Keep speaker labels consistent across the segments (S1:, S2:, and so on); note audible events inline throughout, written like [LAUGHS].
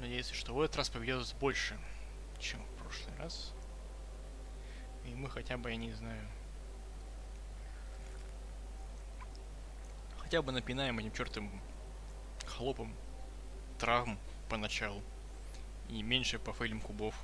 S1: Будем надеяться, что в этот раз повезет больше, чем в прошлый раз. И мы хотя бы, я не знаю, хотя бы напинаем этим чертым хлопом травм поначалу. И меньше пофейлим кубов.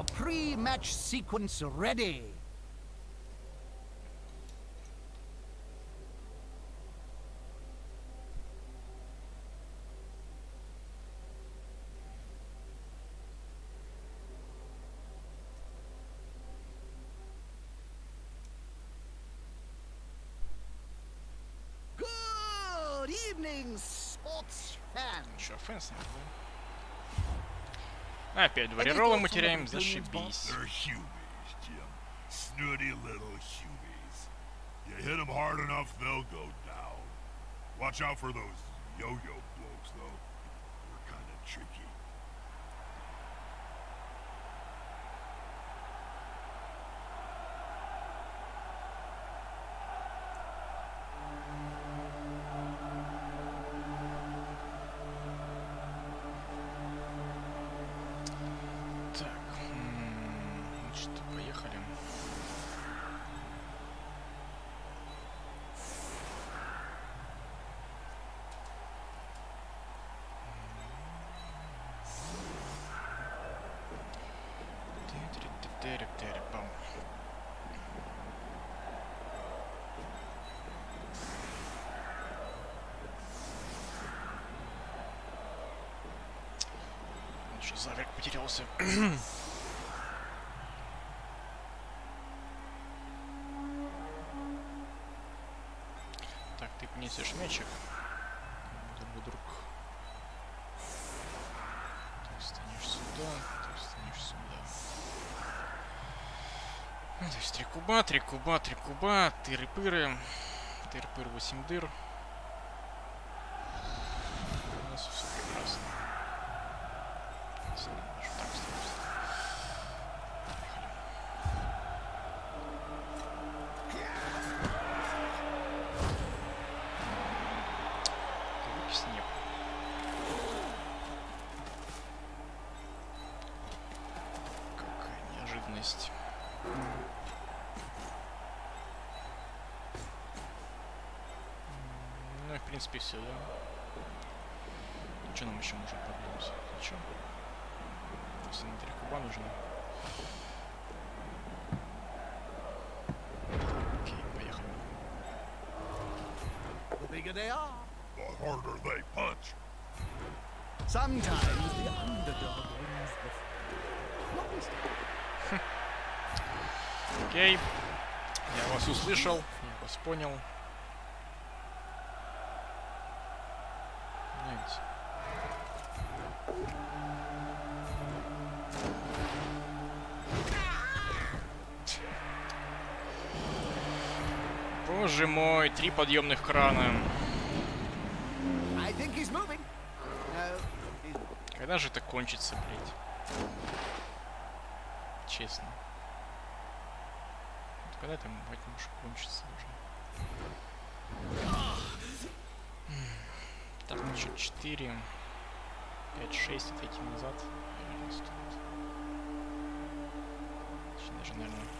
S2: your pre-match sequence ready. Good evening, sports fans.
S1: Sure, fans. Опять двореролы мы теряем, зашибись.
S3: They're hubies, Jim. Snooty little hubies. You hit them hard enough, they'll go down. Watch out for those yo-yo blokes, though. They're kind of tricky.
S1: Тыры-тыры-тыры-пам. Еще Завер потерялся. Так, [CLEARS THROAT] ты принесешь мячик. Друг, друг. Ты встанешь сюда, ты встанешь сюда. Ну, то есть три куба, три куба, три куба, тыры-пыры. Тыр-пыр, 8 дыр. У в принципе все, да? Что нам еще может продвинуться? Ничего. Просто на три куба нужно. Окей, поехали.
S2: The bigger they are,
S3: The harder they punch.
S2: sometimes the underdog wins the. Time.
S1: Окей. Я вас услышал, я вас понял. Боже мой, три подъемных крана. Когда же это кончится, блядь? Честно. Когда это, мать может кончится уже? Так, значит, 4, 5, 6, отойти назад. Наверное, стоит. Даже, наверное...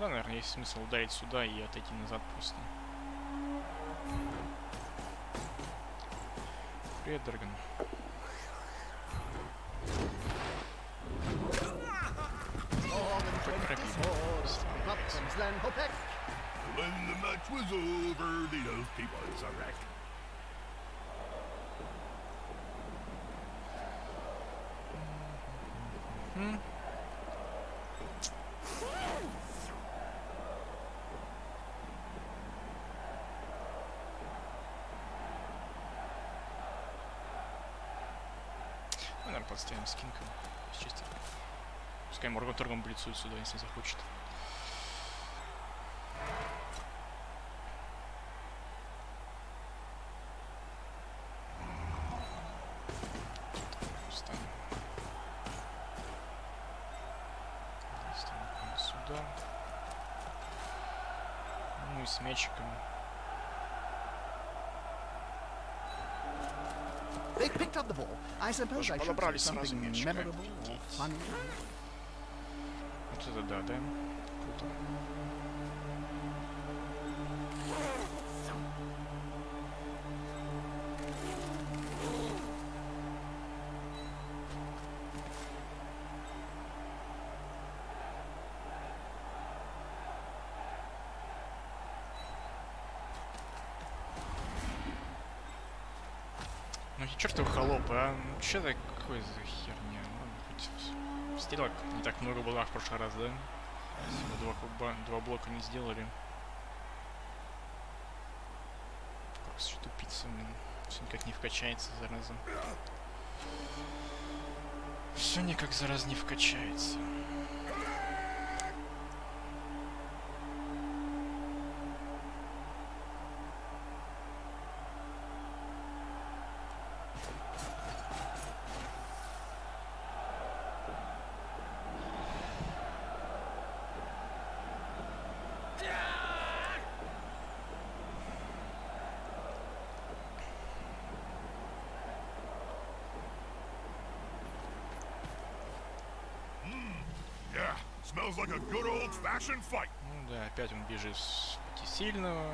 S1: да, наверное, есть смысл ударить сюда и отойти назад просто. Привет, Драгон.
S3: When the match was over, the Elfie was a wreck.
S1: Ну, наверное, подставим с кинком. С чести. Пускай Морган торгом блицует сюда, если захочет. сюда. Ну и с мячиком.
S2: They picked up the say
S1: подобрали сразу
S2: funny.
S1: Вот это да, да? Круто. А это какое за херня? Ну, хоть стрелок не так много было, как в прошлый раз, да? Всего два, куба, два блока не сделали. Что тупица, блин. Все никак не вкачается, зараза. Все никак, зараза, не вкачается.
S3: Yeah, smells like a good old-fashioned fight.
S1: Ну да, опять он бежит с сильного.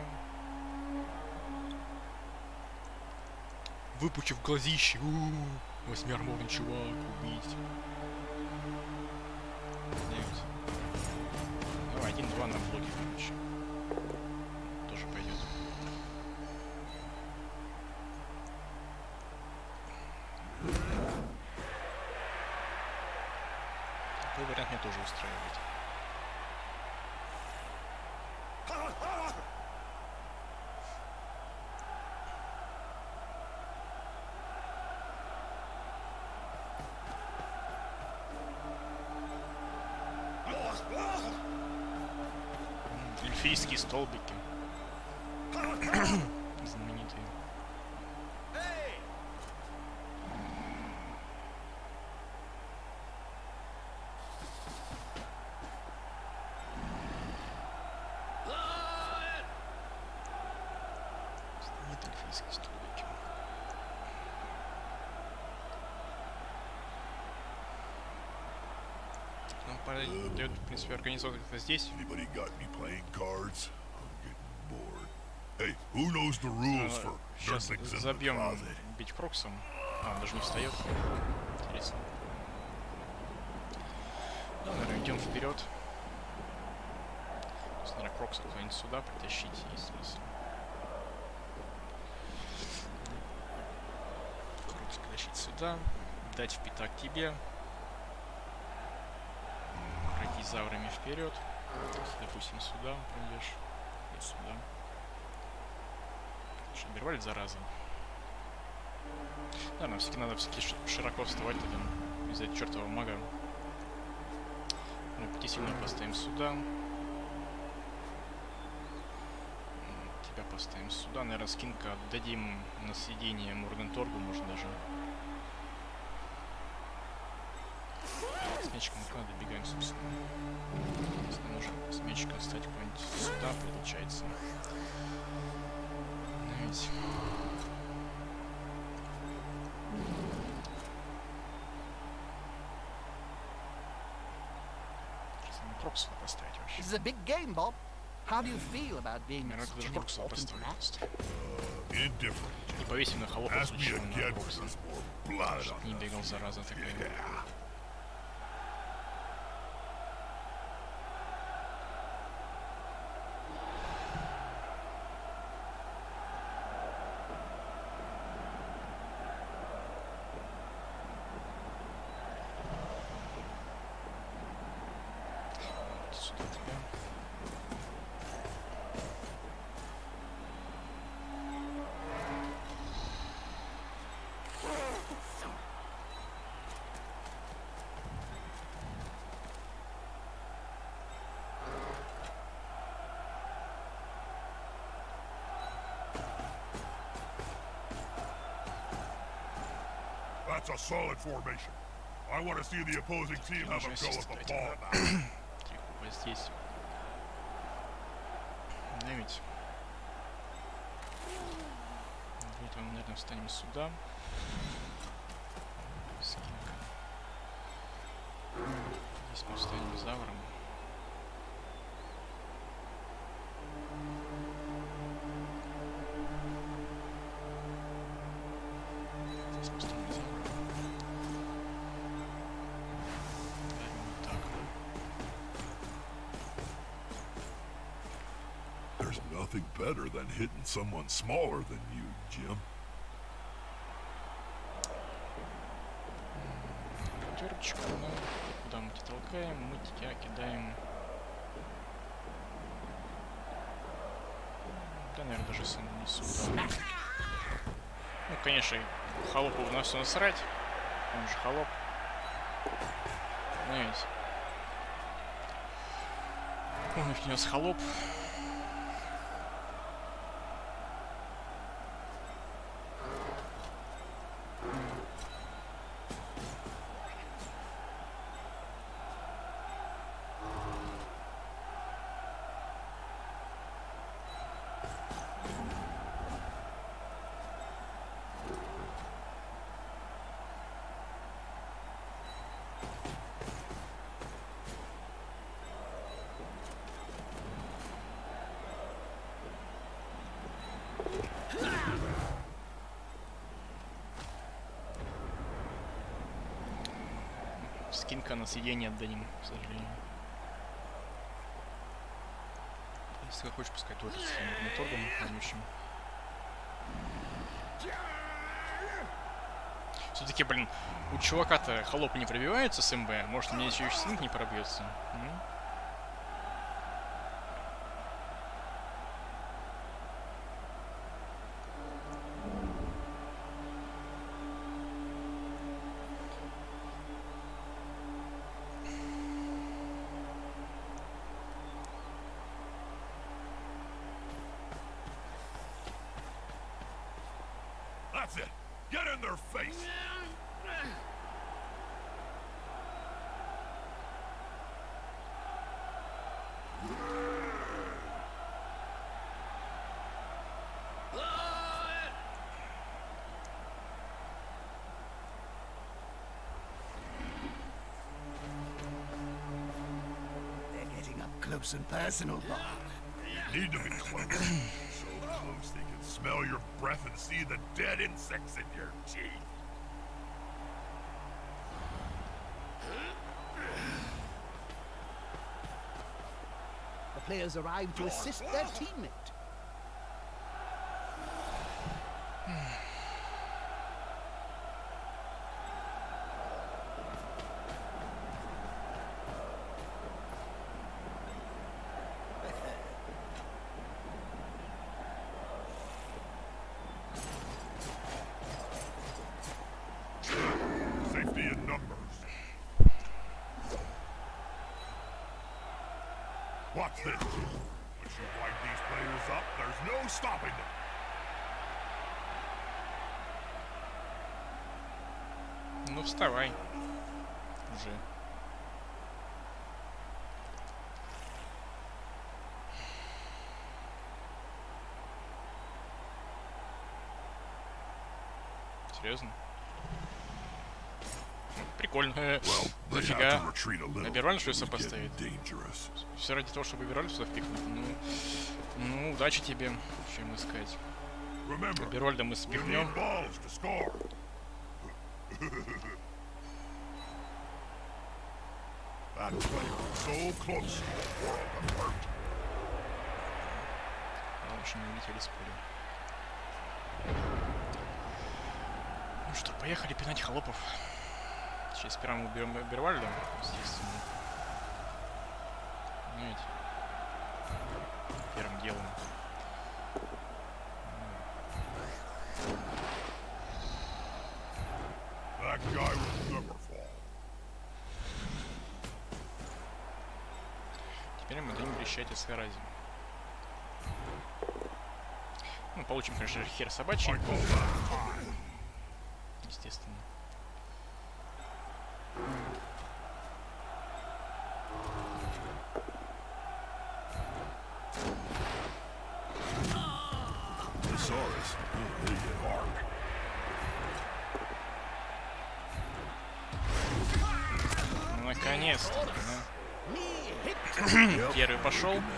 S1: Выпучив глазище. У-у-у, Восьмиарморный чувак, убить. Давай, один-два на блоке, короче. Тоже пойдет. Такой вариант меня тоже устраивает. Эльфийские столбики. Дает, в принципе, организовать это здесь.
S3: Сейчас-то
S1: забьем бить Кроксом. А, он даже не встает. Интересно. Ну, наверное, идем вперед. Есть, наверное, Крокса куда-нибудь сюда притащить есть смысл. Крокса притащить сюда. Дать в пятак тебе. Пройти заврами вперед. Допустим, сюда пройдешь. И сюда. Что, Бервальд, зараза. Да, нам все-таки надо все-таки широко вставать тогда этого чертового мага. Ну, сильно поставим сюда. Тебя поставим сюда. Наверное, скинка отдадим на съедение Мургенторгу, может даже. Мячиком стать куда-нибудь сюда, получается. Надо Кроксона поставить вообще.
S2: This is a big game, Bob. How do you feel about being such an
S1: Кроксона
S2: important
S1: просто.
S3: Indifferent.
S1: И повесим на холопа
S3: Ask me
S1: случайно на
S3: on
S1: не
S3: the
S1: бегал, зараза такая.
S3: Yeah.
S1: Вот сюда тебя.
S3: That's a solid formation. I want to see the opposing team have a go at the ball.
S1: Тихо, здесь. Да ведь? Мы, наверное, встанем сюда. Здесь мы встанем завром. Здесь
S3: hitting someone smaller than you, Jim.
S1: Пятерочку, ну, куда мы тебя толкаем? Мы тебя кидаем... Да, наверное, даже сам не сюда. Ну, конечно, холопу в нас насрать. Он же холоп. Знаете. Он у нас холоп. Скинка на съедение отдадим, к сожалению. Если хочешь, пускай тут с этим торгом вонючим. Все-таки, блин, у чувака-то холопы не пробиваются с МБ. Может, мне еще и Скинк не пробьется. М?
S2: Close and personal, Bob.
S3: You need to be close. [CLEARS THROAT] so close they can smell your breath and see the dead insects in your teeth.
S2: The players arrive to assist their teammate.
S3: Safety in numbers. Watch this. Once you wind these players up, there's no stopping them.
S1: Ну, вставай. Уже. Серьезно?
S3: Have
S1: Нафига?
S3: little.
S1: Набирали, что
S3: getting
S1: поставить? Все ради того, чтобы Вероль сюда впихнуть. Ну, ну, удачи тебе. Что ему сказать.
S3: Remember,
S1: Берольда мы спихнем.
S3: need balls to score. [LAUGHS] that player was so close to the world of hurt.
S1: Ладно, еще не улетели с поля. Ну что, поехали пинать холопов. Сейчас сперва мы уберем Бервальда, естественно. Понимаете? Первым делом.
S3: That guy will never fall.
S1: Теперь мы дадим брещать из Харази. Ну, получим, конечно же, хер собачий,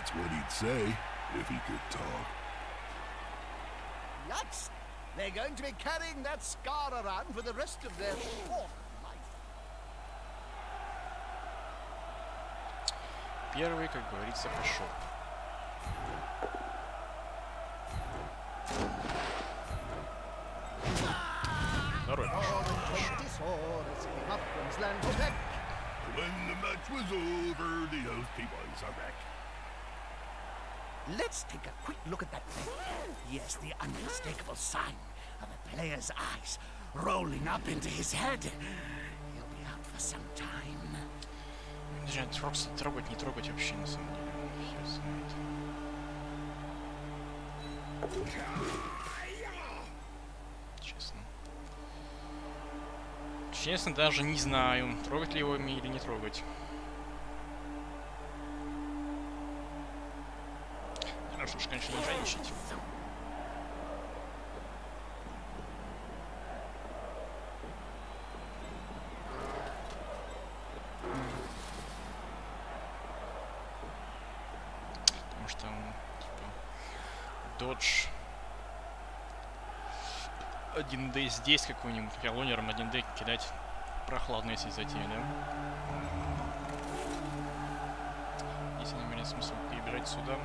S3: that's what he'd say if he could talk.
S2: Nuts. They're going to be carrying that scar around for the rest of their short life.
S1: Первый, как говорится, пошел. Второй пошел.
S2: Twenty-saurus came up from Slant Quebec.
S3: When the match was over, the Oathie was a wreck.
S2: Let's take a quick look at that. Yes, the unmistakable sign of a player's eyes rolling up into his head. He'll be out for some time.
S1: Трокса трогать, не трогать вообще, на самом деле. Хер знает. Честно. Честно, даже не знаю, трогать ли его или не трогать. Хорошо, уж, конечно, не жадничать. Потому что он, типа, додж 1D здесь какой-нибудь, колонером 1D кидать прохладно, если зайти, да? Если не имеет смысл перебирать сюда.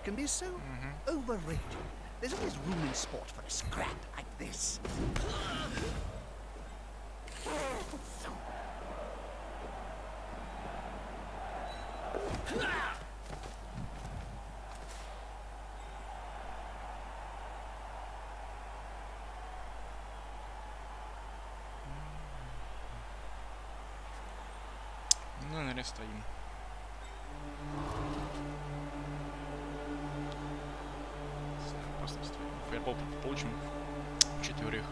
S2: Fair fight can be so overrated. There's always room in sport for a scrap like this.
S1: Ну, наверное, стоим. Фаербол получим четверых.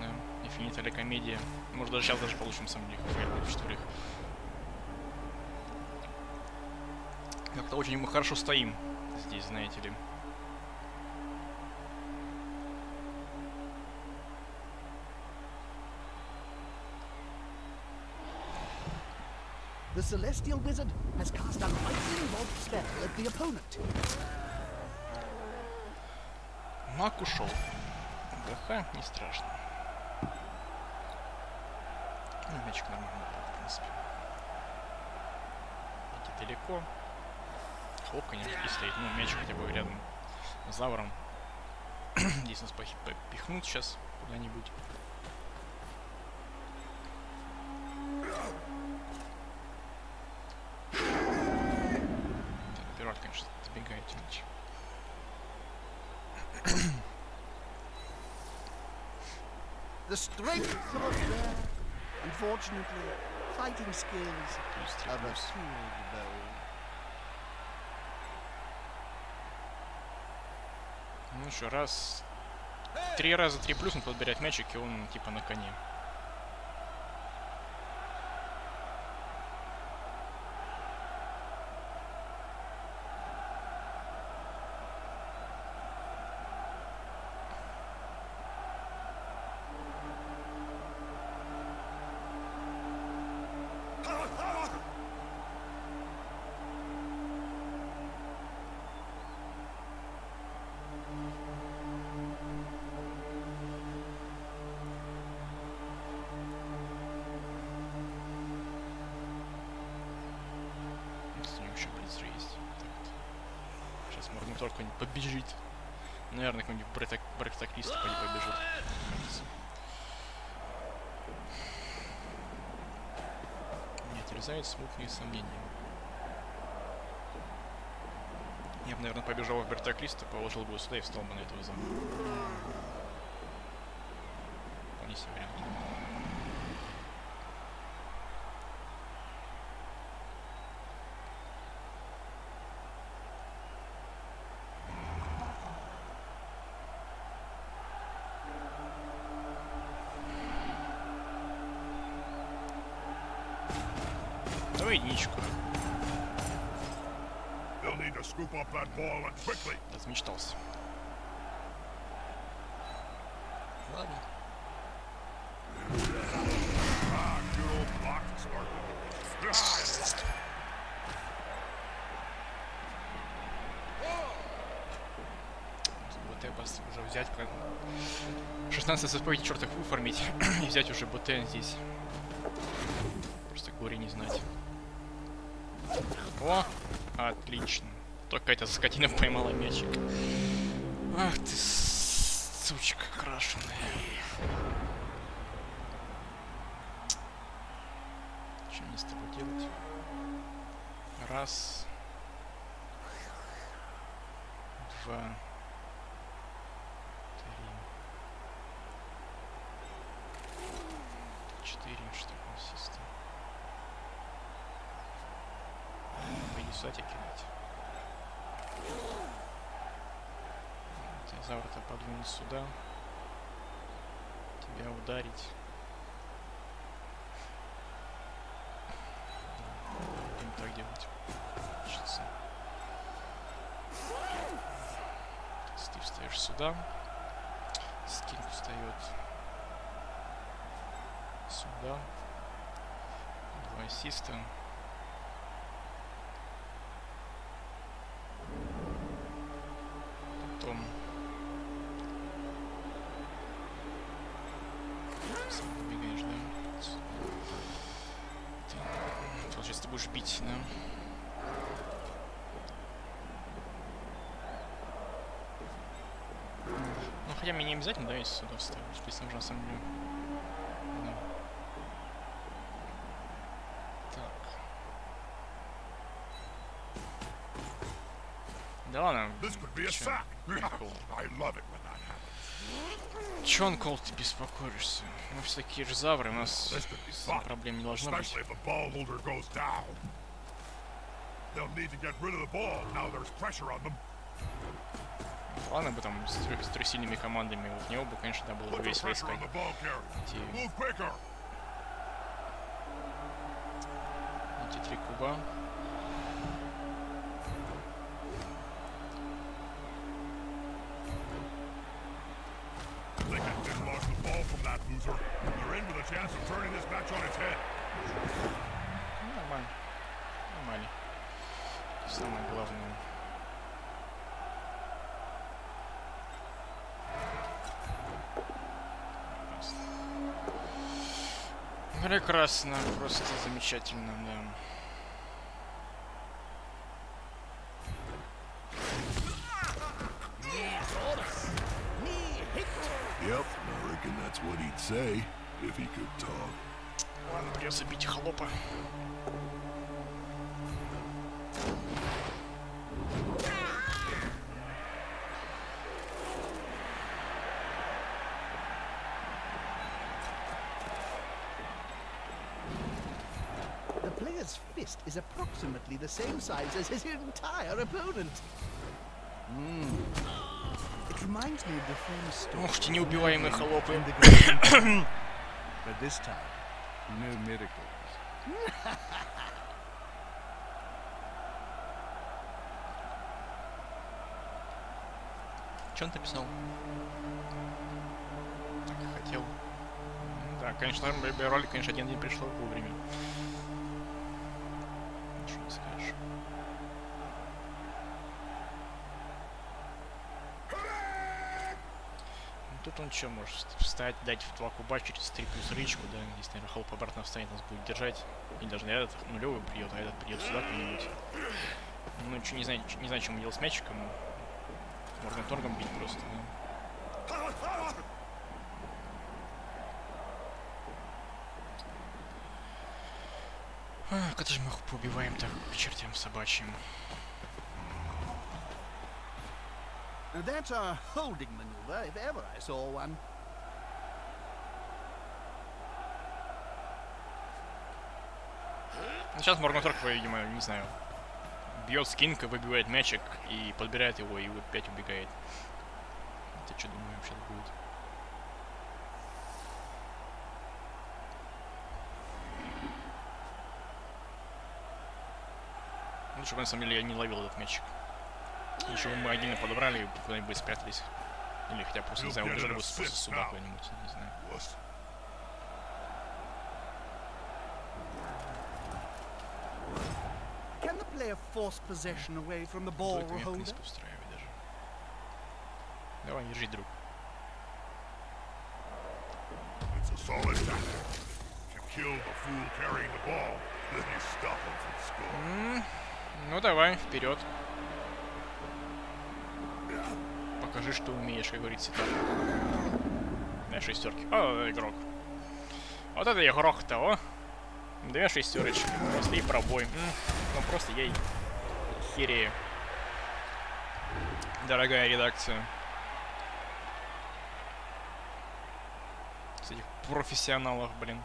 S1: Да. Инфинит или комедия. Может даже сейчас даже получим сам них четверых. Как-то очень мы хорошо стоим здесь, знаете ли.
S2: The Celestial Wizard has cast a lightning bolt spell at the opponent.
S1: Мак ушел. ГХ не страшно. Ну, мячик нормально в принципе. Эти далеко. Хлоп, конечно, здесь стоит. Ну, мяч хотя бы рядом с Завром. [CLEARS THROAT] Здесь нас попихнут сейчас куда-нибудь. Так, Пират, конечно, добегает мяч.
S2: The strength of a bear. Unfortunately, fighting skills
S1: Плюс три
S2: of a
S1: плюс.
S2: field bow.
S1: Ну что, раз... Три раза три плюс он подбирает мячик, и он типа на коне. так они побежат. Не отрезает смутные сомнения. Я бы, наверное, побежал в Бертаклиста, положил бы сюда и встал бы на этого зомби. Взять, правда. 16 СП эти чертов выформить и взять уже БТ здесь. Просто горе не знать. О! Отлично. Только эта скотина поймала мячик. Ах ты, сучка крашеная. Что мне с тобой делать? Раз. Два. Три. Четыре, что такое систем. Пойди сюда тебя кидать. Тезавр-то подвинуть сюда. Тебя ударить. Будем так делать. Хочется. Ты встаешь сюда. Скинг встает сюда. Два ассиста. Потом сам побегаешь, да? Ты, получается, ты будешь бить, да? Ну, хотя мне не обязательно, да, если сюда вставить, если самом деле. Да. Так. Да ладно. [LAUGHS]
S3: Happens.
S1: Чё, Анкол, ты беспокоишься? Мы все такие же завры, у нас проблем не должно быть.
S3: especially if the ball holder goes down. They'll need to get rid of the ball now there's pressure on them.
S1: Ладно бы там с, с трех сильными командами, в него бы, конечно, да, было бы весело искать. эти три куба.
S3: They can dislodge the ball from that loser. You're in with a chance of turning this match on its head.
S1: Ну, нормально. Нормально. Самое главное. Прекрасно. Просто замечательно, да.
S3: Yep, I reckon that's what he'd say if he could talk.
S1: Ладно, придется бить холопа.
S2: Approximately the same size as his entire opponent. Hmm. It reminds me of the famous story.
S1: Ух ты, неубиваемые холопы.
S2: but this time, no miracles.
S1: Че он написал? Так хотел. Ну Да, конечно, ролик, конечно, один день пришло вовремя. Ничего не скажешь. Ну, Тут он что, может вст- встать, дать в два куба через 3 плюс рычку, да, здесь, наверное, холп обратно встанет, нас будет держать. И даже этот нулевый придет, а этот придет сюда куда-нибудь. Ну, что не знаю, не знаю, что ему делать с мячиком. Можно торгом бить просто, да. Когда же мы их поубиваем так к чертям собачьим?
S2: If ever I saw one.
S1: Ну, сейчас Моргнуторг, видимо, не знаю, бьет скинка, выбивает мячик и подбирает его, и опять убегает. Это что, думаю, сейчас будет? Лучше бы, на самом деле, я не ловил этот мячик. Еще мы отдельно подобрали и куда-нибудь спрятались. Или хотя бы просто, не знаю, убежали бы просто сюда куда-нибудь, не знаю.
S2: Can the player force possession away from the ball holder?
S1: Давай, держи, друг.
S3: It's a solid tactic. If you kill the fool carrying the ball, then you stop him from scoring.
S1: Ну давай, вперед. Покажи, что умеешь, как говорится. Две шестерки. О, игрок. Вот это игрок-то, о. Две шестерочки. Просто и пробой. Ну просто я и херею. Дорогая редакция. С этих профессионалов, блин.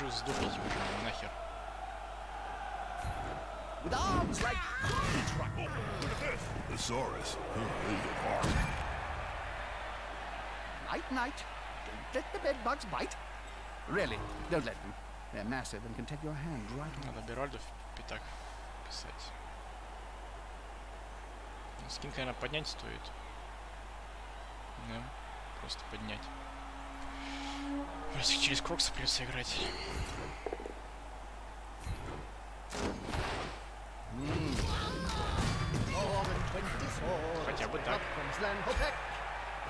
S1: Когда же вы сдохнете уже, нахер?
S2: With arms like
S3: Oh, look at this. Thesaurus. Oh, they hit hard.
S2: night night. Don't let the bed bugs bite. Really, don't let them. They're massive and can take your hand right off.
S1: Надо Беральду в пятак писать. Ну, Скин, наверное, поднять стоит. Да, просто поднять. Если через Крокса придется играть.
S2: More than 20 swords.
S1: Хотя бы так.
S2: Up from Slanhopek.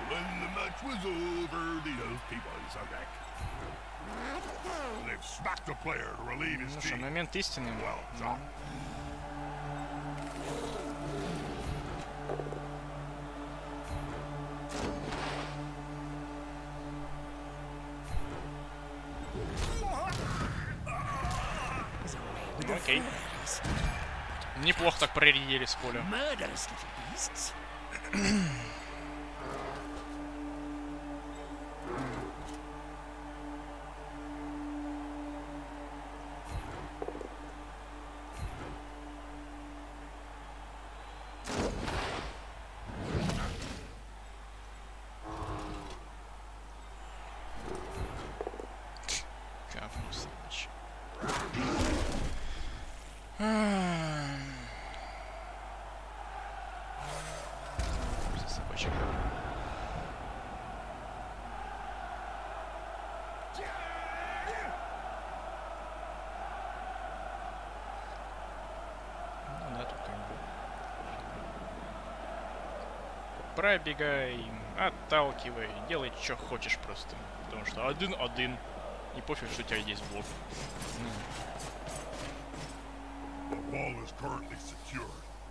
S3: When the match was over, the elf was a wreck. They've smacked a player to relieve his
S1: Ну что,
S3: team.
S1: момент истины.
S3: Well
S1: Неплохо так проредили с поля. Пробегай, отталкивай, делай, что хочешь просто. Потому что один-один. И пофиг, что у тебя есть блок.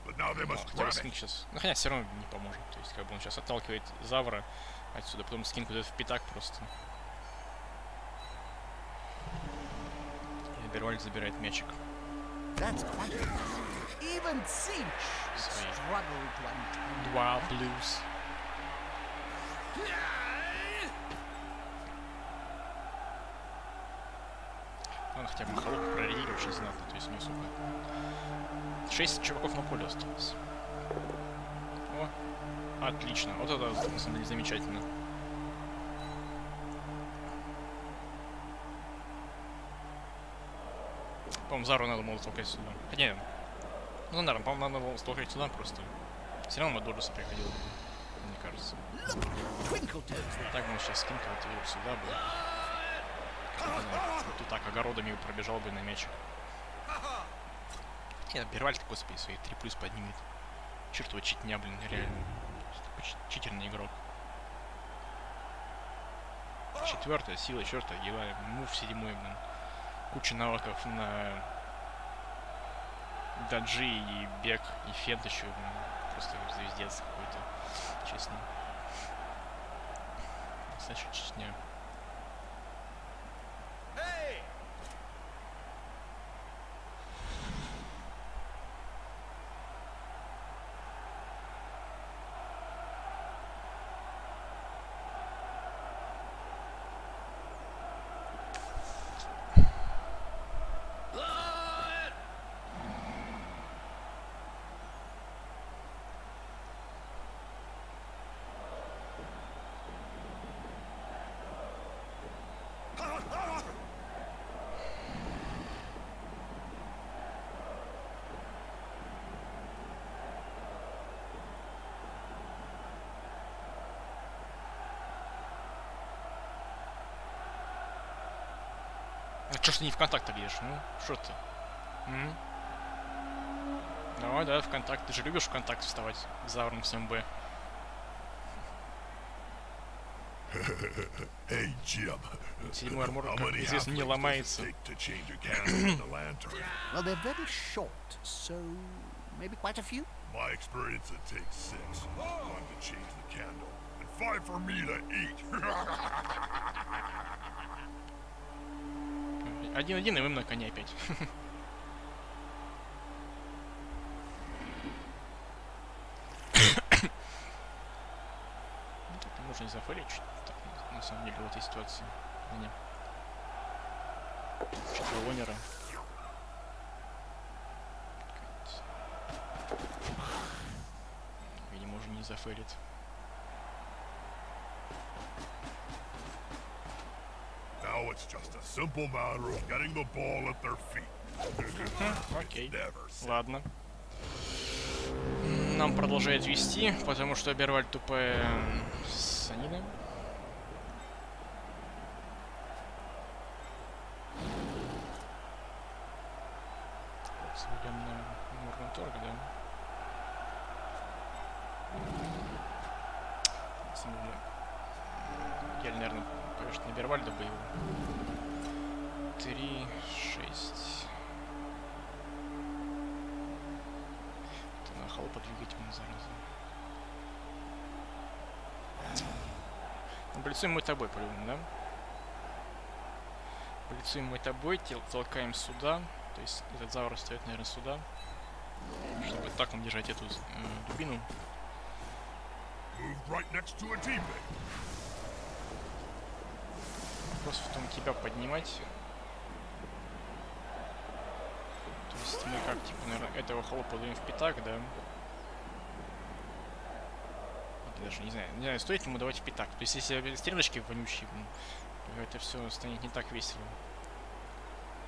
S1: Хотя бы
S3: grab
S1: скин
S3: it.
S1: сейчас... Ну, хотя все равно не поможет. То есть, как бы он сейчас отталкивает Завра отсюда, потом скин куда-то в пятак просто. И Бервальд забирает мячик.
S2: That's quite
S1: Два плюс. Он хотя бы холоп проредили очень знатно, то есть у него сколько? Шесть чуваков на поле осталось. О, отлично. Вот это на самом деле замечательно. По-моему, Зару надо было толкать сюда. Хотя. Ну, наверное, по-моему, надо было толкать сюда просто. Все равно Мадурса приходил, мне кажется. Так бы он сейчас скинкал его сюда бы. Вот тут так огородами пробежал бы на мяч. Нет, Бервальд, господи, свои 3 плюс поднимет. Чертова читня, блин, реально. Читерный игрок. Четвертая сила, чертова дела. Мув седьмой, блин. Куча навыков на Даджи и бег, и фент еще, просто звездец какой-то, честно. Настоящая Чечня. А чё ж ты не в контакт лезешь? Ну, что ты? М? Давай, да, в контакт. Ты же любишь в контакт вставать с Зауром с МБ.
S3: Hey, Jim.
S1: Седьмой армор, как известно, не ломается.
S2: Well, they're very short, so maybe quite a few.
S3: My experience, it takes six. One to change the candle, and five for me to eat.
S1: Один-один, и мы на коне опять. Ну, можно не так, на- самом деле, в этой ситуации. Меня. Четыре лонера. Видимо, уже не заферит.
S3: now it's just a simple matter of getting the ball at their feet.
S1: Окей. Ладно. Нам продолжает вести, потому что Берваль тупая санина. Сведем на Мурганторг, да? На самом деле, Я, наверное, конечно, на Бервальда бы его. Три, шесть. Это на холопа двигатель, зараза. Облицуем мы тобой, по-любому, да? Облицуем мы тобой, тел- толкаем сюда. То есть этот завр стоит, наверное, сюда. Чтобы так он держать эту э, дубину.
S3: moved right next to a teammate.
S1: Вопрос в том, тебя поднимать. То есть мы как, типа, наверное, этого холопа даем в пятак, да? Даже не знаю. Не знаю, стоит ему давать в пятак. То есть если стрелочки вонючие, это все станет не так весело.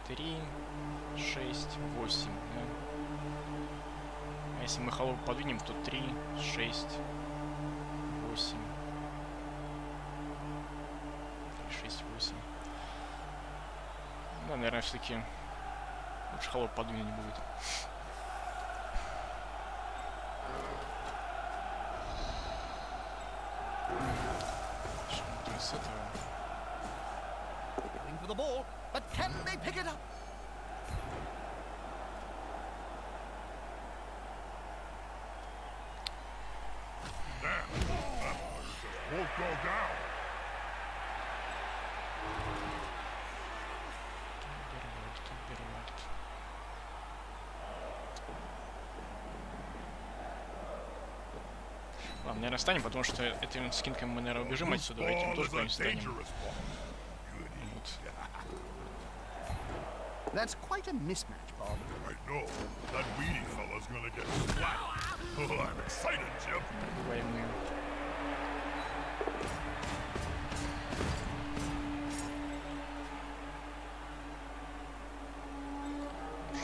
S1: Три, шесть, восемь, да? А если мы холоп подвинем, то три, шесть, восемь. 6, 8. Да, наверное, все-таки лучше холоп подвинуть будет. going to sit.
S2: Going for the ball, but can they pick it up?
S3: Won't go down.
S1: Наверное, станем, потому что этим скинком мы, наверное, убежим отсюда, этим тоже куда-нибудь станем.
S2: That's quite a mismatch, Bob.
S3: I know. That weedy fella's gonna get splat. Oh, [LAUGHS] I'm excited, Jim.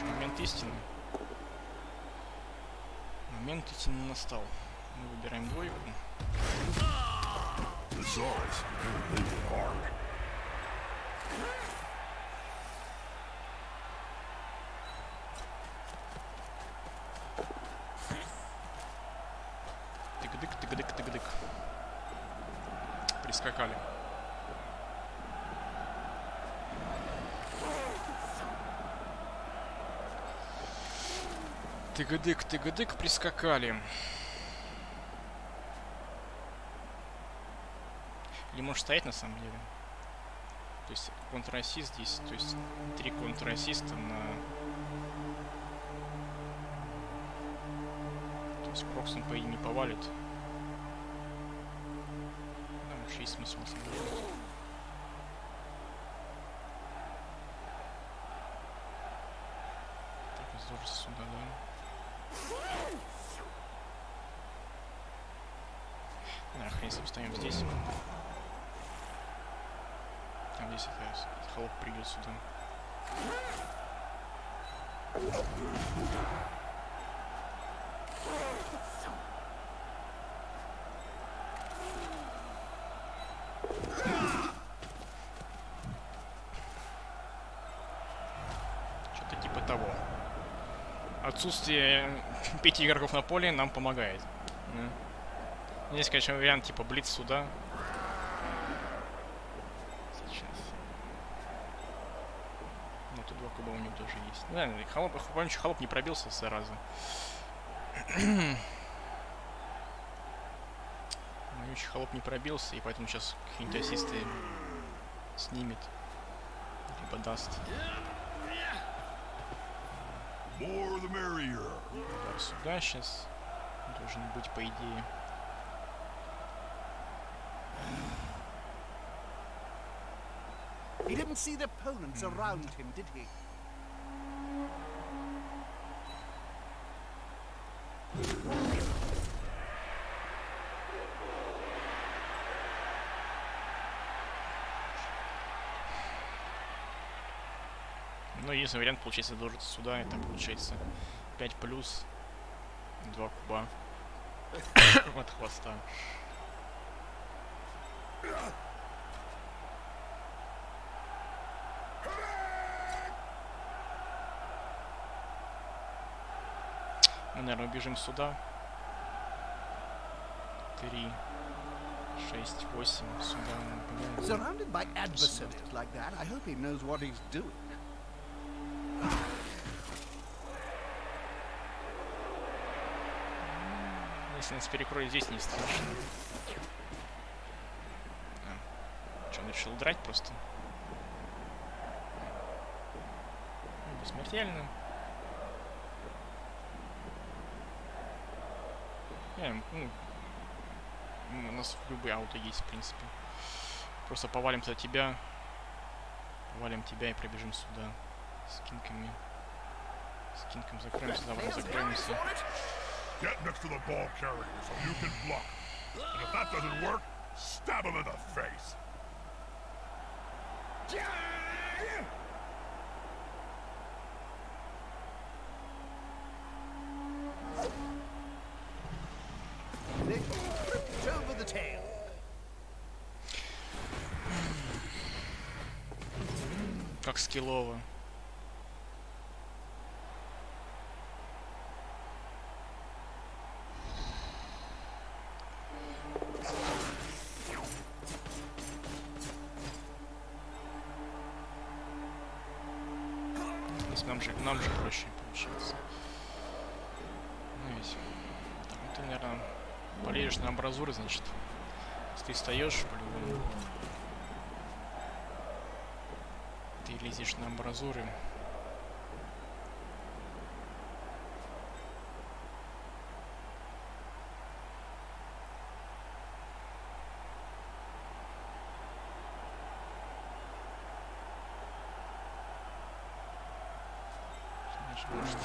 S1: Момент истины. Момент истины настал. Мы выбираем двойку. Тык-дык, тык-дык. Прискакали. Тыгадык, тыгадык, прискакали. Можешь стоять на самом деле. То есть контрассист здесь, то есть три контрассиста на... То есть Кроксон по не повалит. Да, может есть смысл на самом деле. Так, здорово сюда, да. Да, хрен если встанем здесь. Там здесь это холоп придет сюда. Что-то типа того. Отсутствие [LAUGHS] пяти игроков на поле нам помогает. Здесь, конечно, вариант типа блиц сюда. Сейчас. Ну, тут два куба у него тоже есть. Да, холоп, помню, холоп не пробился, зараза. [CLEARS THROAT] Вонючий холоп не пробился, и поэтому сейчас какие-нибудь ассисты снимет. Либо даст. Удар сюда сейчас. Должен быть, по идее.
S2: He didn't see the opponents around him, did he?
S1: Ну, единственный вариант, получается, должен сюда. Это получается 5 плюс 2 куба [COUGHS] от хвоста. Мы, наверное, убежим сюда. Три, шесть, восемь. Сюда мы убегаем.
S2: Surrounded by adversaries like that, I hope he knows what he's doing.
S1: Нас перекроет здесь, не страшно. А. Что, он решил драть просто? Ну, Бессмертельно. Не, ну, ну, у нас любые ауто есть, в принципе. Просто повалим туда тебя. Повалим тебя и пробежим сюда. С кинками. С кинком закроемся, давай закроемся.
S3: Get next to the ball carrier so you can block. And if that doesn't work, stab him in the face.
S2: They tripped over the tail.
S1: Как скиллово. Нам же, нам же проще получается. Ну ведь. Ну ты, наверное, полезешь на амбразуры, значит. Ты встаешь, по-любому. Ты лезешь на амбразуры. Знаешь, Может,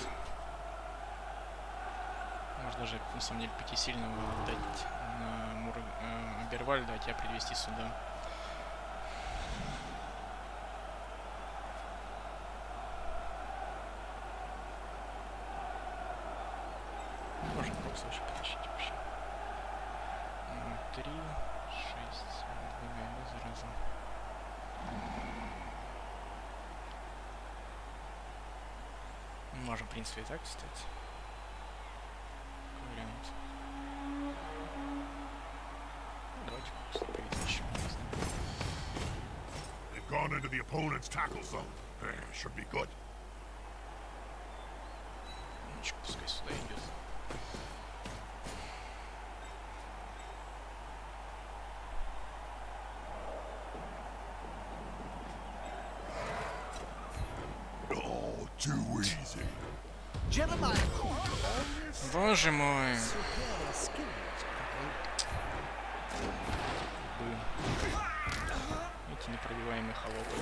S1: может деле пятисильного дать на Мур... э, а тебя привести сюда. Можно просто вообще потащить вообще. М, Три, шесть, двигаем да, зараза. Можем, в принципе, и так, кстати.
S3: opponent's tackle zone. Eh, should be good.
S2: Oh, too easy.
S1: Боже мой. Холопы.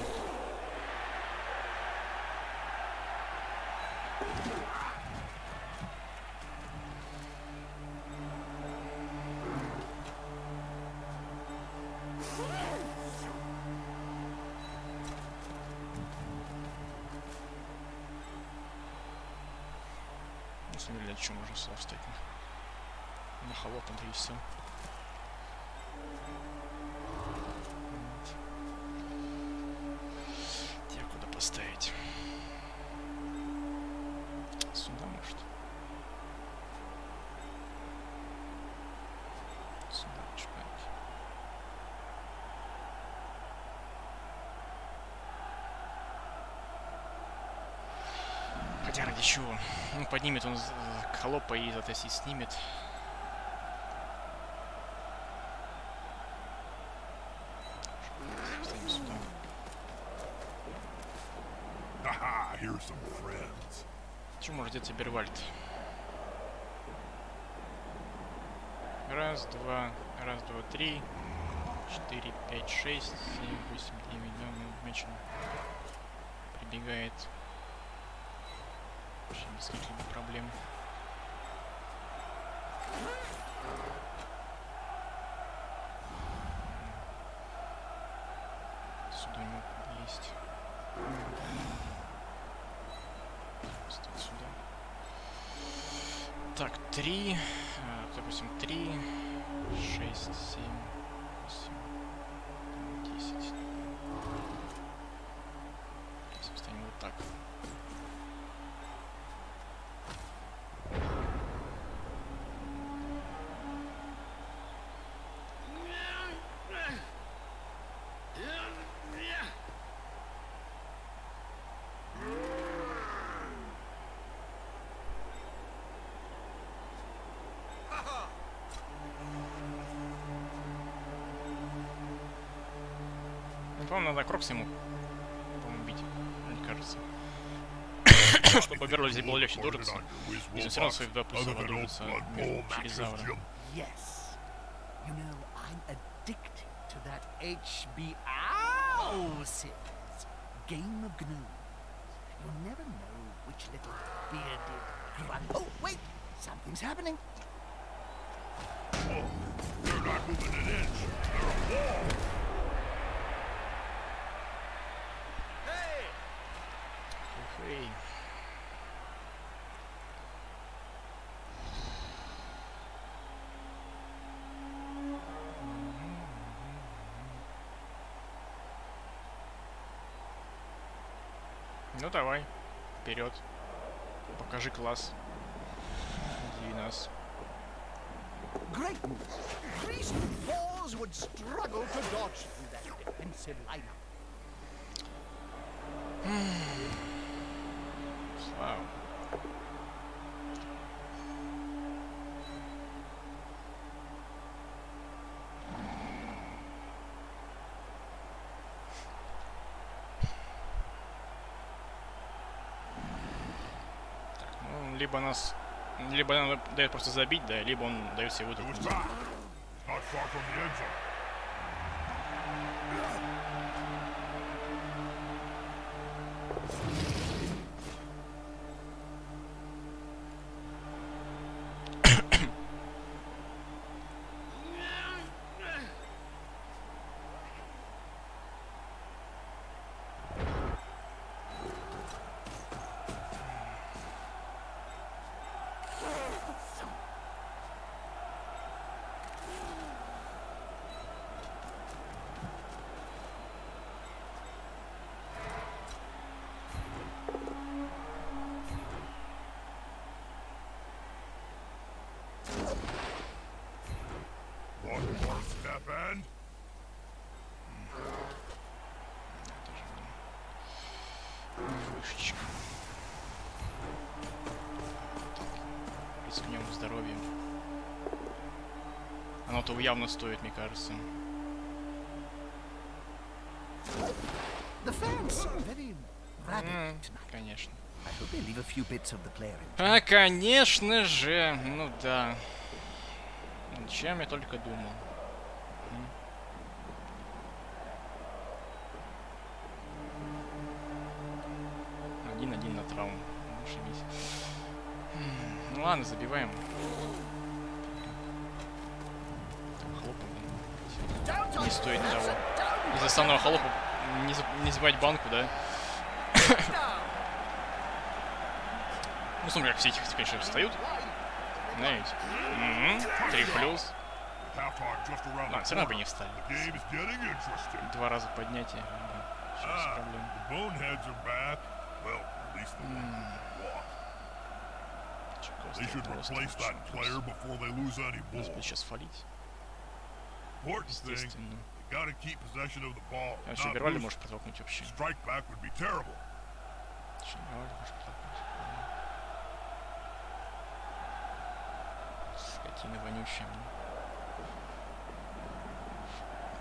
S1: На самом деле, что можно сюда встать? На холопом и все. Чего? Ну, поднимет он з- холопа и затаси снимет. Ставим сюда.
S3: Haha, here's some friends.
S1: Че может делать Бервальд? Раз, два, раз, два, три, четыре, пять, шесть, семь, восемь, девять, да, ну, мячом прибегает. Вообще без каких-либо проблем. Сюда него есть. Стоит сюда. Так, три, э, допустим, три, шесть, семь, восемь, надо Крокс ему по-моему, бить, мне кажется. Чтобы Берло здесь было легче
S3: Put it
S1: дуриться.
S3: on your whiz
S1: Если
S3: wool
S1: все равно
S3: box,
S1: свои два плюса
S3: other than old
S1: дурится
S3: blood
S1: между
S3: bowl
S1: через
S3: matches,
S1: Завра.
S3: Jim.
S2: Yes. You know, I'm addicted to that HBO series, Game of Gnomes. You'll never know which little bearded grunt. Oh, wait! Something's happening.
S3: Whoa, they're not moving an inch. They're a wall.
S1: Эй. Ну давай, вперед. Покажи класс. Удиви нас.
S2: Great move. Priest Paws would struggle to dodge through that defensive lineup.
S1: Вау. Либо нас... Либо нам дает просто забить, да, либо он дает себе выдохнуть.
S2: Few bits of the player in.
S1: А, конечно же, ну да. Чем я только думал. Один-один на травму. Ну ладно, забиваем. Основного холопа не, не забивать банку, да? Ну, смотри, как все эти, конечно, встают. Знаете. Мгм. Три плюс.
S3: The
S1: все равно бы не встали. Два раза поднятие. Сейчас проблем.
S3: least they should replace that player before they lose any more.
S1: будет сейчас А
S3: lose
S1: может протолкнуть вообще. Бервали может протолкнуть. Скотина вонючая.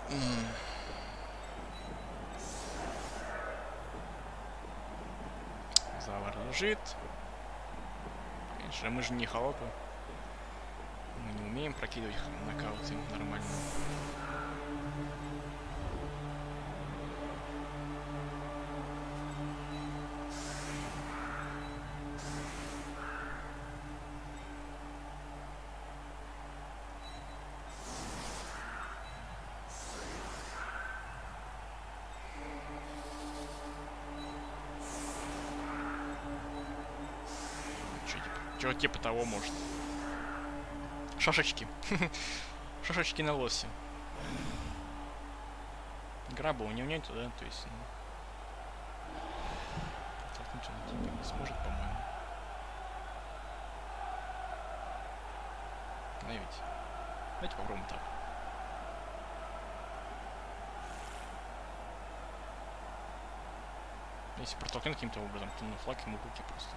S1: М. Завар лежит. Конечно, мы же не холопы. Мы не умеем прокидывать нокауты нормально. Шашечки. [LAUGHS] Шашечки на лосе. Граба у него нету, да? То есть, ну... Толкнуть он типа не сможет, по-моему. Да ведь. Давайте попробуем так. Если протолкнет каким-то образом, то на флаг ему руки просто.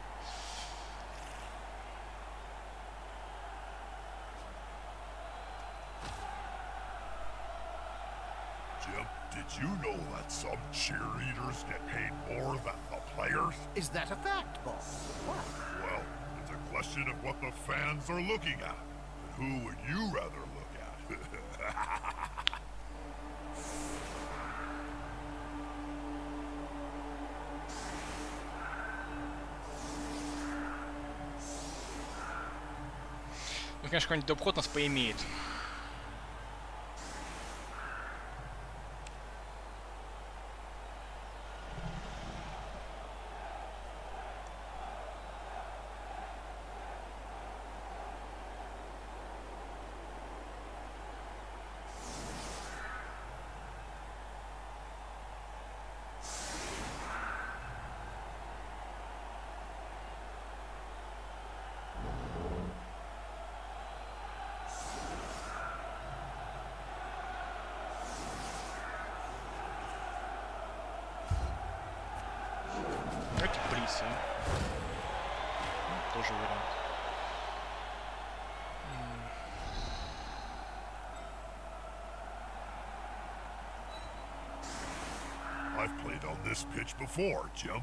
S3: cheerleaders get paid more than the players?
S2: Is that a fact, boss? Why?
S3: Well, it's a question of what the fans are looking at. And who would you rather look at? [LAUGHS]
S1: Ну, конечно, какой-нибудь дообход нас поимеет.
S3: before, Jim.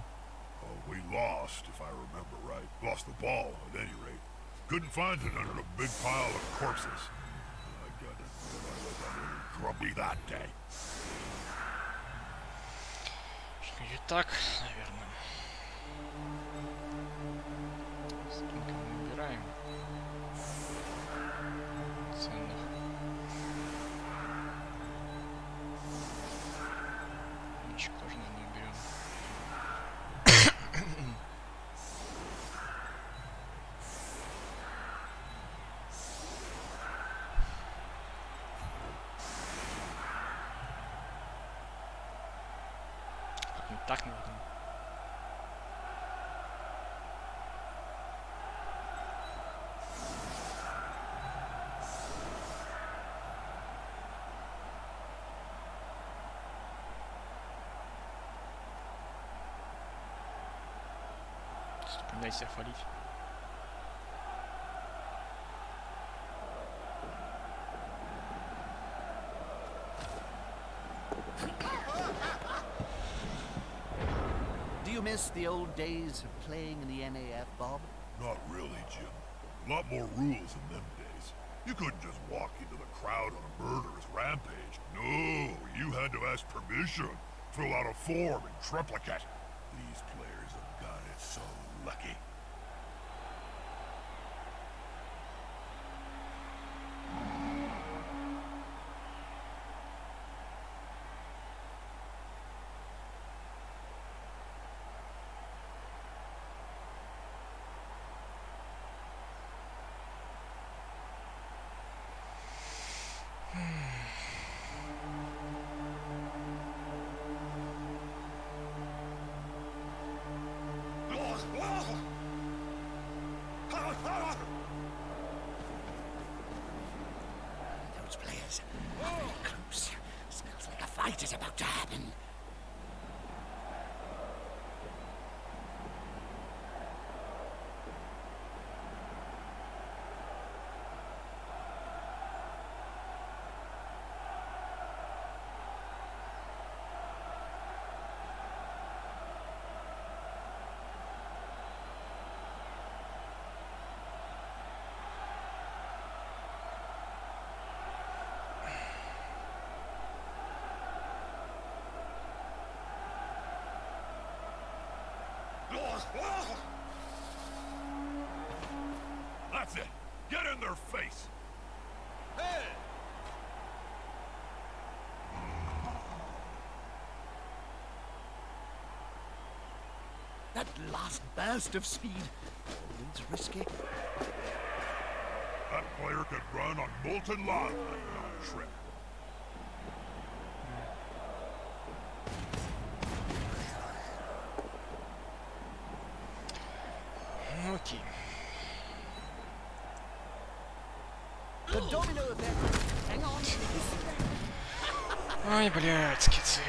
S3: Oh, we lost, if I remember right. Lost the ball, at any rate. Couldn't find it under a big pile of corpses. I got it. I was a little grumpy that day.
S1: И так, Nice air.
S2: Do you miss the old days of playing in the NAF, Bob?
S3: Not really, Jim. A lot more rules in them days. You couldn't just walk into the crowd on a murderous rampage. No, you had to ask permission, fill out a form and triplicate. Get in their face.
S2: That last burst of speed is risky.
S3: That player could run on molten lava and not trip.
S2: いブル
S1: ーツケツ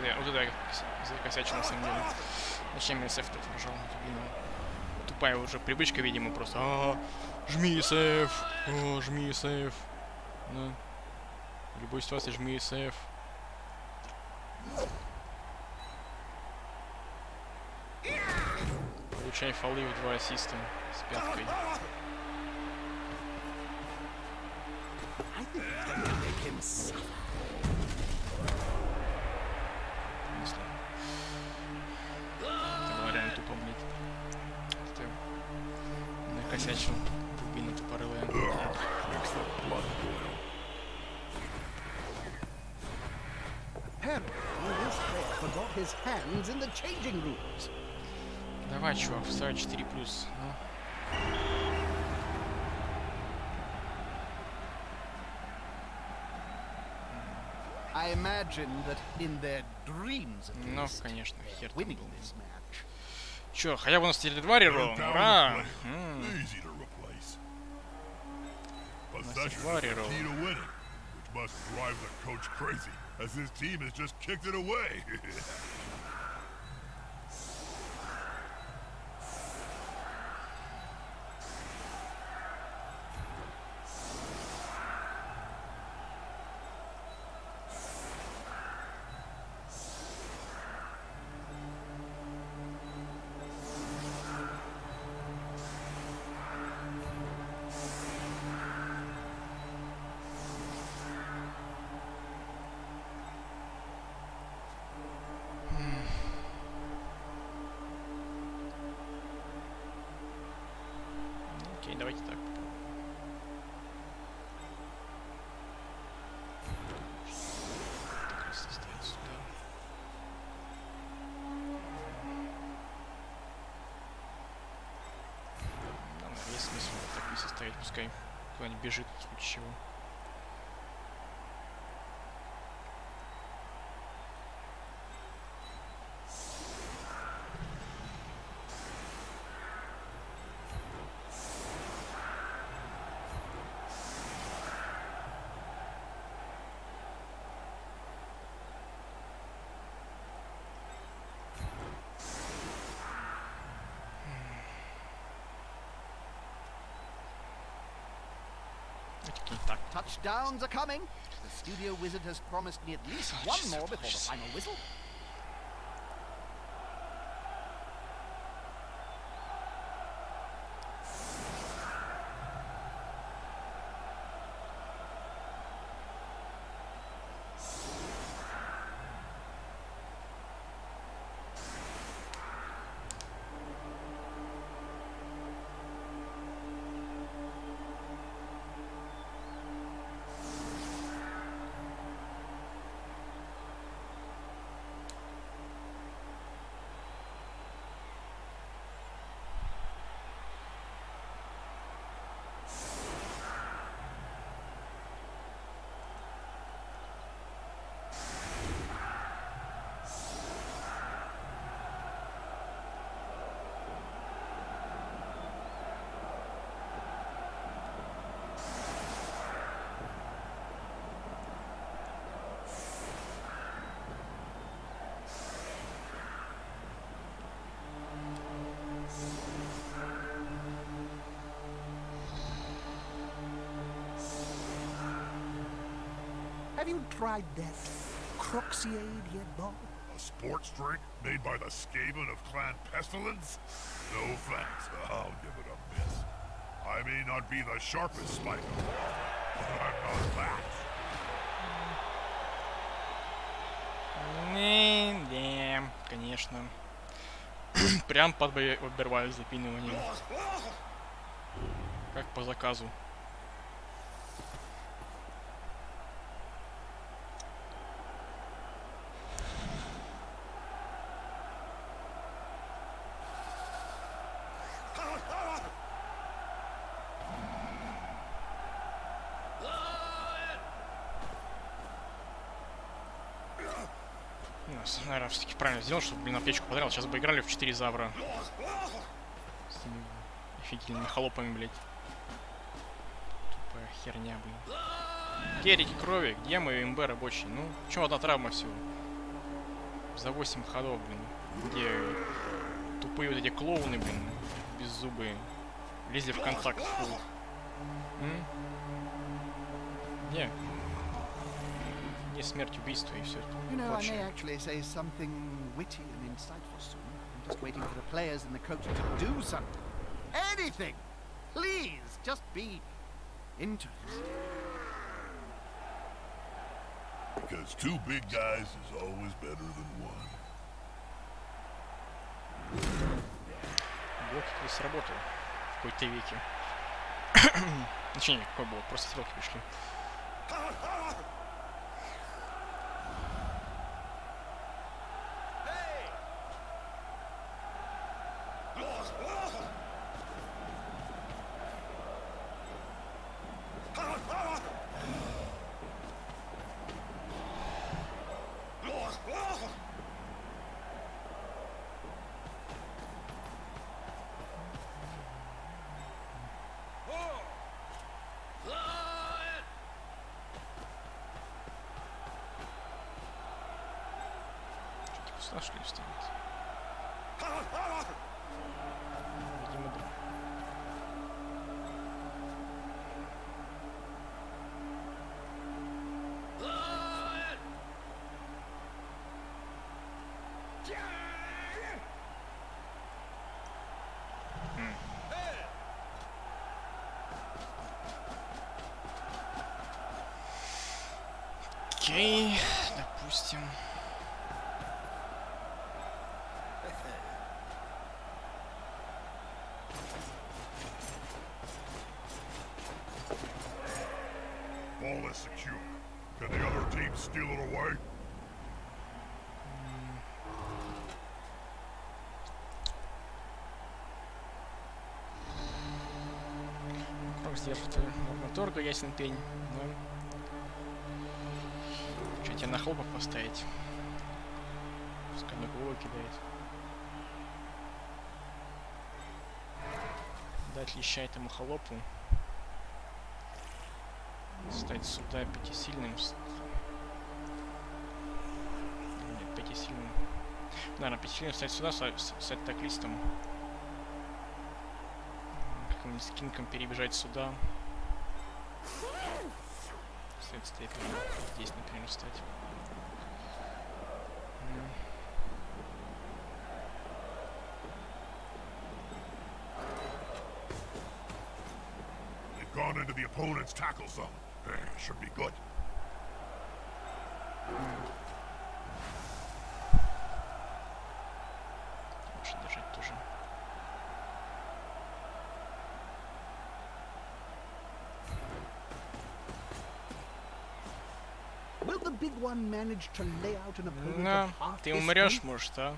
S1: это, я- вот это я кос- закосячил на самом деле. Зачем так нажал? Блин, Тупая уже привычка, видимо, просто. А, жми SF, а, жми SF. Да. В любой ситуации жми SF. Получай фолы в два ассиста с пяткой.
S2: I think it's to make him suffer.
S1: я накосячил. Дубина тупорылая.
S3: Makes the blood boil.
S2: Apparently, this player forgot his hands in the changing rooms.
S1: Давай, чувак, вставай 4 плюс. Ну.
S2: I imagine that in their dreams, at
S1: Ну,
S2: least,
S1: конечно, хер там
S2: winning
S1: был.
S2: this match.
S1: Чё, хотя бы у нас теперь два реролла. Ура!
S3: winning, which must drive the coach crazy, as his team has just kicked it away.
S2: Touchdowns are coming. The studio wizard has promised me at least
S1: oh,
S2: one more
S1: oh,
S2: before the final whistle. You tried that Croxiade yet, Bob?
S3: A sports drink made by the Skaven of Clan Pestilence? No thanks. I'll give it a miss. I may not be the sharpest spiker, but I'm not that.
S1: Не, да, конечно. Прям под оберваю запиныванием. Как по заказу. Ну, Наверное, все-таки правильно сделал, чтобы, блин, аптечку подряд. Сейчас бы играли в 4 завра. С этими офигительными холопами, блядь. Тупая херня, блин. Где реки крови? Где мой МБ рабочий? Ну, почему одна травма всего? За 8 ходов, блин. Где тупые вот эти клоуны, блин, беззубые. Лезли в контакт. Фу. М? Где смерть, убийство и все
S2: You know, I may
S1: прочее.
S2: actually say something witty and insightful soon. I'm just waiting for the players and the coaches to do something. Anything! Please, just be interested.
S3: Because two big guys is always better than one.
S1: Блок таки сработал в какой-то веке. Точнее, какой блок, просто стрелки пришли. Шли вставить. Видимо, да. Окей, допустим.
S3: Ball is secure. Can the other team steal it away?
S1: Как держит Арматорга, ясен пень. Ну, что, тебе на хлопок поставить? Пускай на кидает. Дать леща этому холопу. Стать сюда пятисильным. Нет, пятисильным. Наверное, пятисильным стать сюда, стать таклистом. Каким-нибудь скинком перебежать сюда. Степень. Здесь, например, стать.
S3: Gone into the opponent's tackle zone. Eh, Should be good.
S1: Лучше держать тоже.
S2: Will the big one manage to lay out an opponent
S1: На,
S2: of half
S1: ты умрешь, может, а?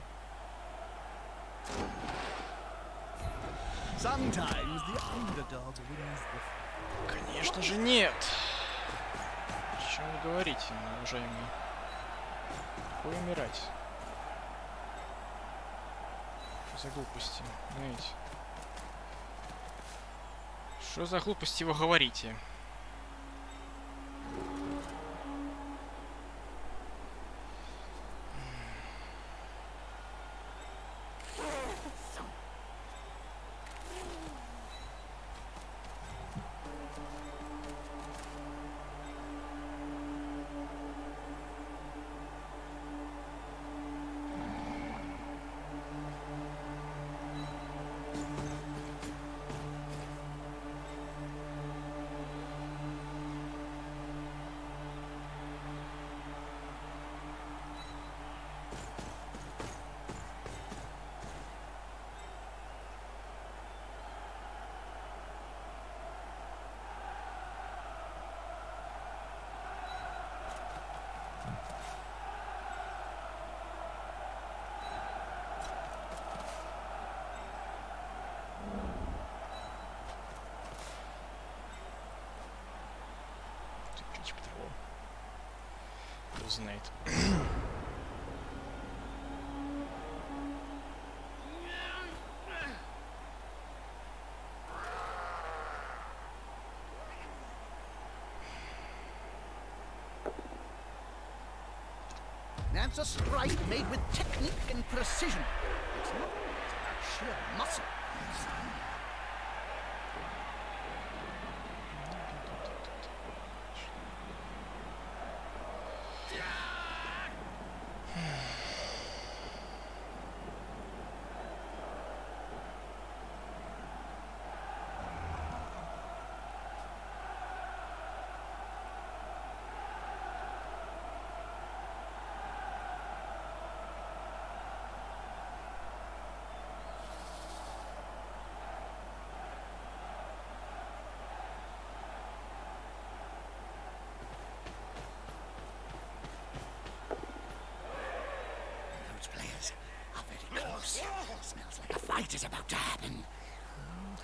S1: Конечно же нет. О чем вы говорите, уважаемый? Какой умирать? Что за глупости, знаете? Что за глупости вы говорите? resonate.
S2: That's a strike made with technique and precision. It's not sheer muscle.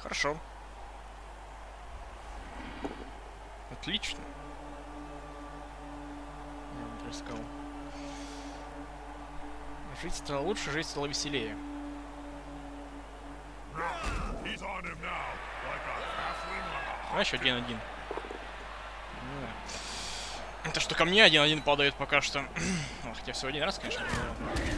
S1: Хорошо. Отлично. Я бы даже сказал. Жить стало лучше, жить стало веселее. А еще один-один. Ну да. Это что ко мне один-один падает пока что. [CLEARS THROAT] Ну, Хотя всего один раз, конечно. но- Падай.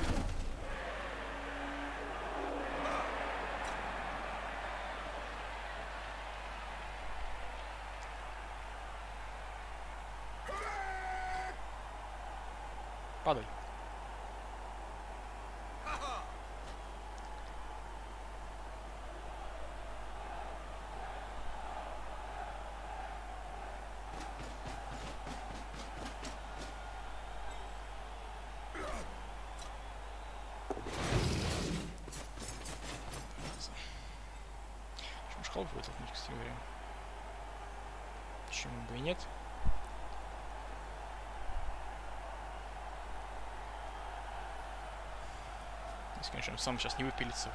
S1: сам сейчас не выпилится.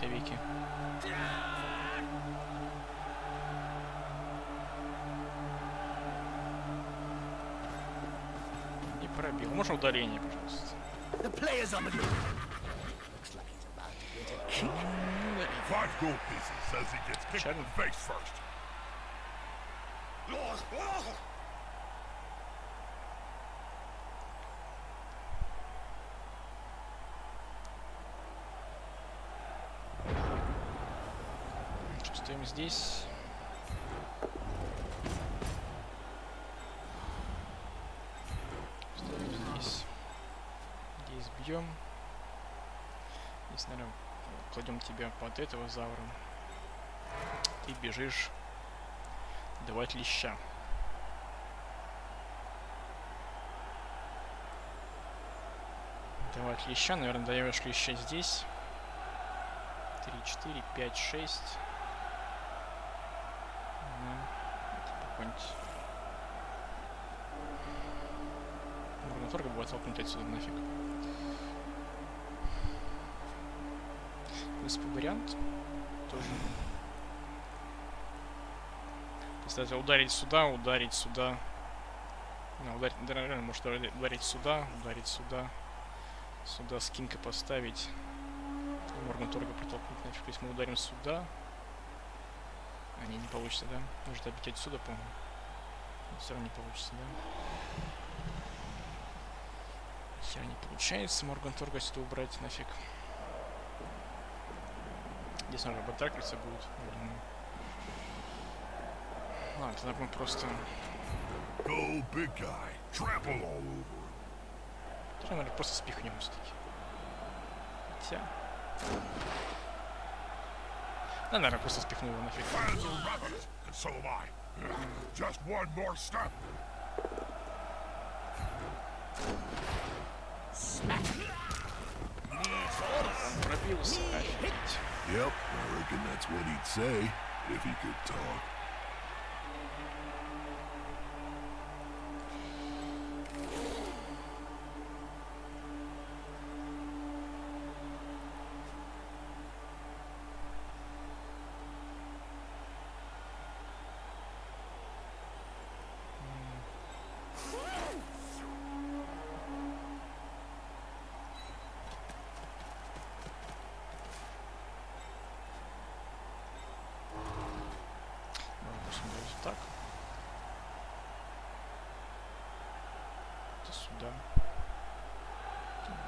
S1: В веки. Не пробил. Можно ударение, пожалуйста?
S3: Five.
S1: Стоим здесь? Стоим здесь. Здесь бьем. Здесь, наверное, кладем тебя под этого завра. Ты бежишь давать леща. Давать леща, наверное, даешь леща здесь. 3, 4, 5, 6. Типа какой-нибудь... Губернаторга будет толкнуть отсюда нафиг. Принципе, вариант тоже. Кстати, ударить сюда, ударить сюда. Ну, ударить, да, реально, может ударить сюда, ударить сюда. Сюда скинка поставить. Морган торга протолкнуть нафиг. Если мы ударим сюда. А, не, не получится, да? Может обить отсюда, по-моему. Все равно не получится, да? Хер не получается. Морган торга сюда убрать нафиг. Здесь нужно батаклиться будет. думаю. Ладно, тогда мы просто...
S3: Go, big guy. Trample all over.
S1: Тогда, наверное, просто спихнем все-таки. Хотя... Да, наверное, просто спихну его нафиг.
S3: Just one more step. Reckon that's what he'd say if he could talk.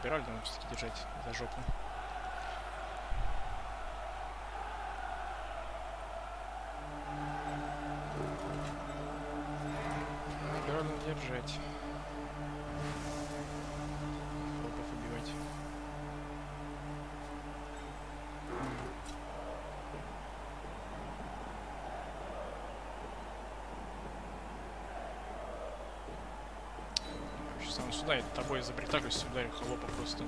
S1: Убирали, надо все-таки держать за жопу. Убирали надо держать. Изобретаюсь, ударил холопа просто.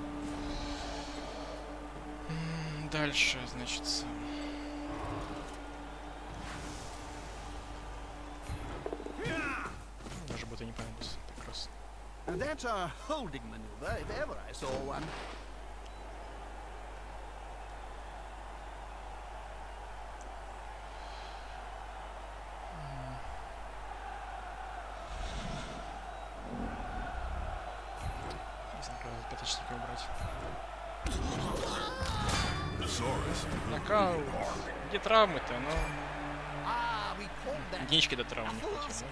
S1: Дальше, значит, даже будто не понадобится. Прекрасно.
S2: That's a holding maneuver, if ever I saw one.
S1: Не знаю, как пяточника убрать.
S3: Thesaurus.
S1: Нокаут. Где травмы-то? Ну,
S2: Ah, we call that
S1: единички до травмы не хватило.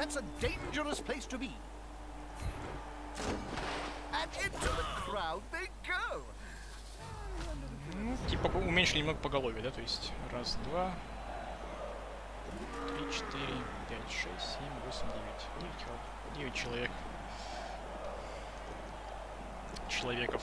S2: That's a dangerous place to be. And into the crowd they go.
S1: Ну, типа уменьшили немного поголовье, да? То есть раз, два, три, четыре, пять, шесть, семь, восемь, девять. Девять человек. Девять человек. Человеков.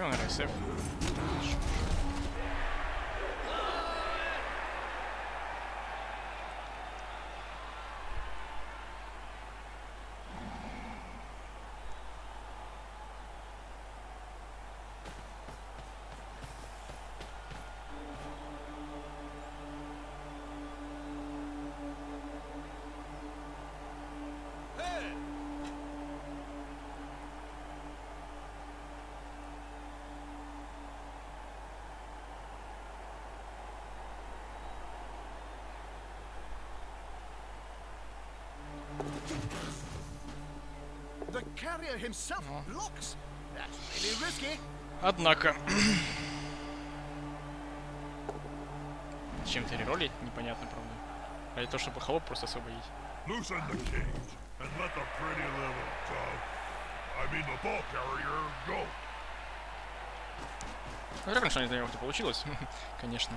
S1: feeling except
S2: for carrier himself blocks. That's really risky.
S1: Однако... Чем-то реролить, непонятно, правда. А это то, чтобы холоп просто освободить. Ну, что не знаю, как это получилось, [LAUGHS] конечно.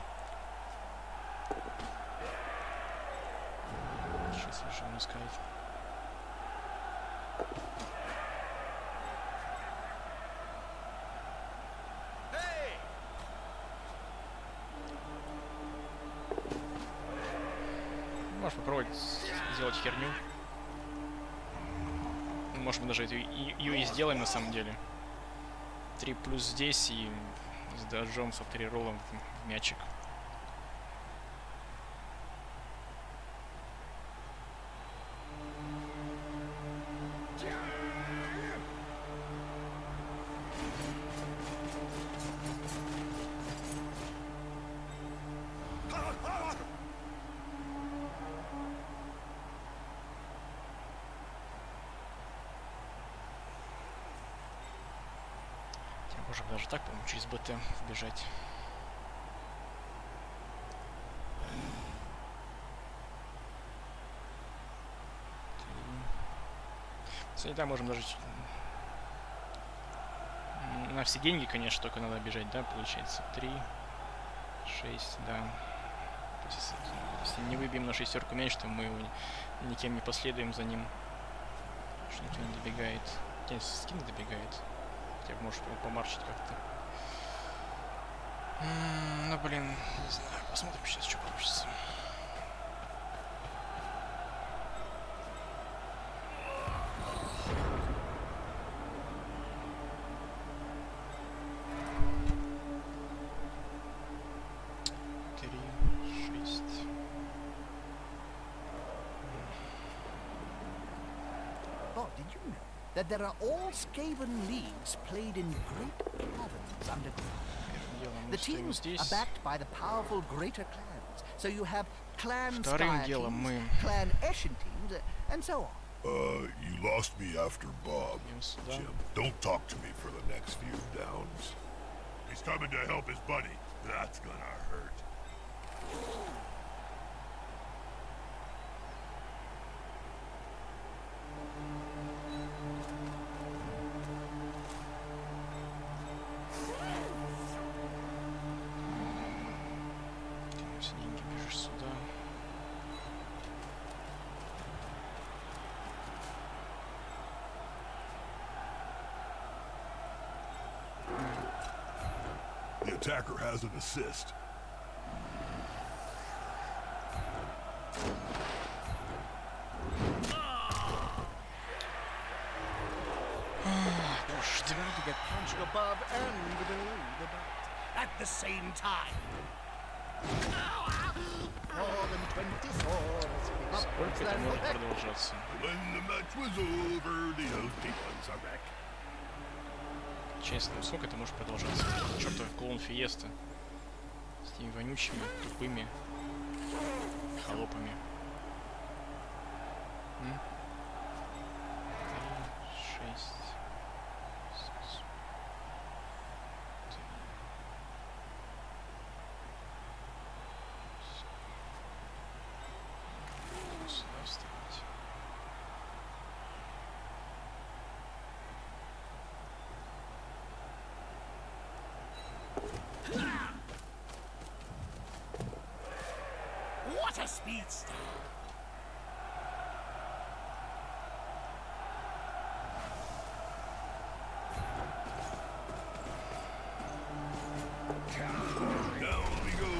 S1: Сейчас я могу сказать. Можешь попробовать с- сделать херню. Может, мы даже эту ее и сделаем на самом деле. 3 плюс здесь и с дождем со роллом в мячик. Кстати, да, можем даже на все деньги, конечно, только надо бежать, да, получается. Три, шесть, да. То есть, Если, не выбьем на шестерку мяч, то мы его ни- никем не последуем за ним. Что никто не добегает. Хотя скин добегает. Хотя бы может его помарчить как-то. Ну блин, не знаю, посмотрим сейчас, что получится.
S2: there are all Skaven leagues played in great caverns underground. The teams are backed by the powerful greater clans, so you have clan
S1: Skye
S2: teams, clan Ashen teams, and so on.
S3: Uh, you lost me after Bob, Jim. Don't talk to me for the next few downs. He's coming to help his buddy. That's gonna hurt. attacker has an assist.
S1: Боже ты.
S2: to get punched above and below the belt at the same time. More than 20 swords. pick up
S1: Сколько это
S2: Slam
S1: может
S2: Attack.
S1: продолжаться?
S3: When the match was over, the OT ones are back.
S1: Честно, сколько это может продолжаться? Чертов клоун Фиеста. С теми вонючими, тупыми холопами. the speedster.
S2: Down we go.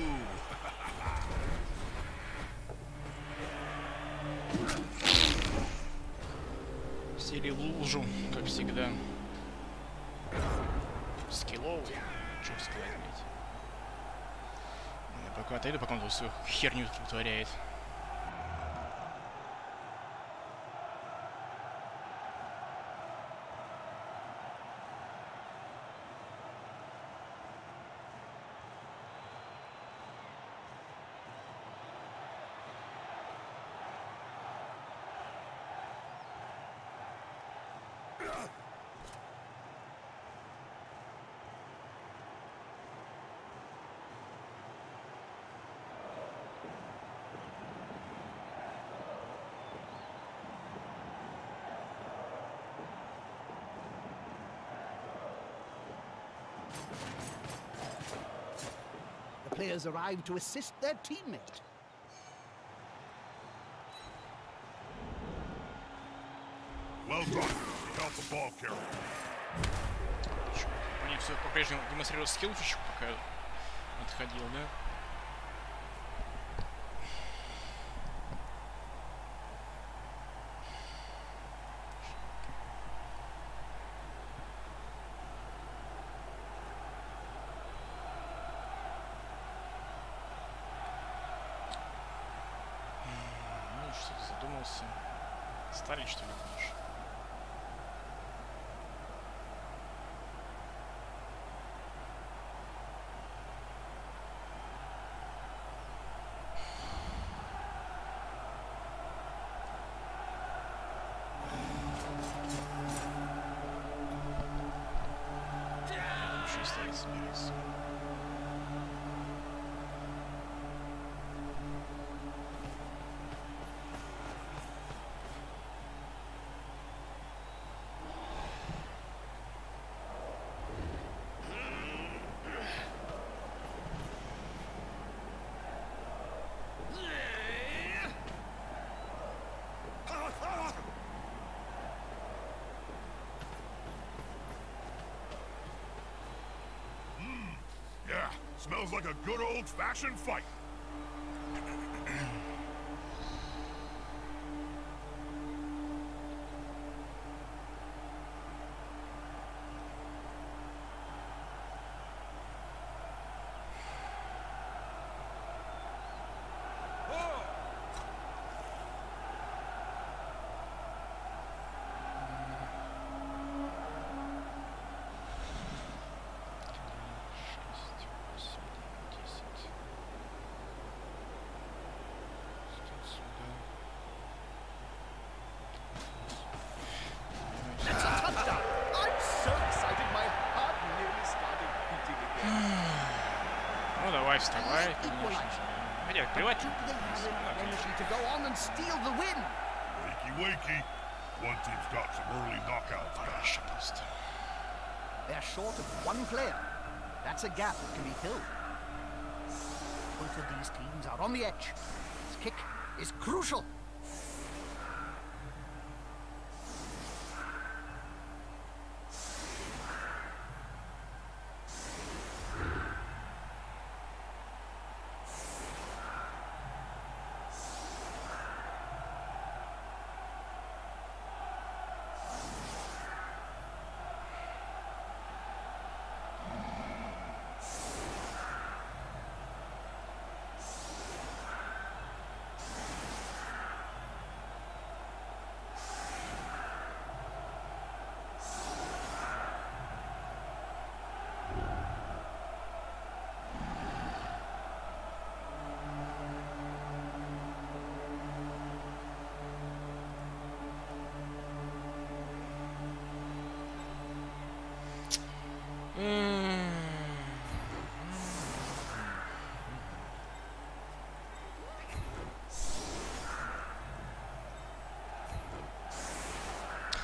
S1: Сели лужу, как всегда. Пока отойду, пока он тут свою херню вытворяет.
S2: players arrive to assist their teammate.
S3: Well done. You held the ball carrier.
S1: Чё, У них все по-прежнему демонстрировал скиллфич, пока отходил, да? Стали, что ли, думаешь? Вообще
S3: smells like a good old-fashioned fight.
S1: equaliser. Can do it? Do
S2: they have an energy to go on and steal the win?
S3: Wakey wakey. One team's got some early knockouts.
S1: Gosh,
S2: They're short of one player. That's a gap that can be filled. Both of these teams are on the edge. This kick is crucial.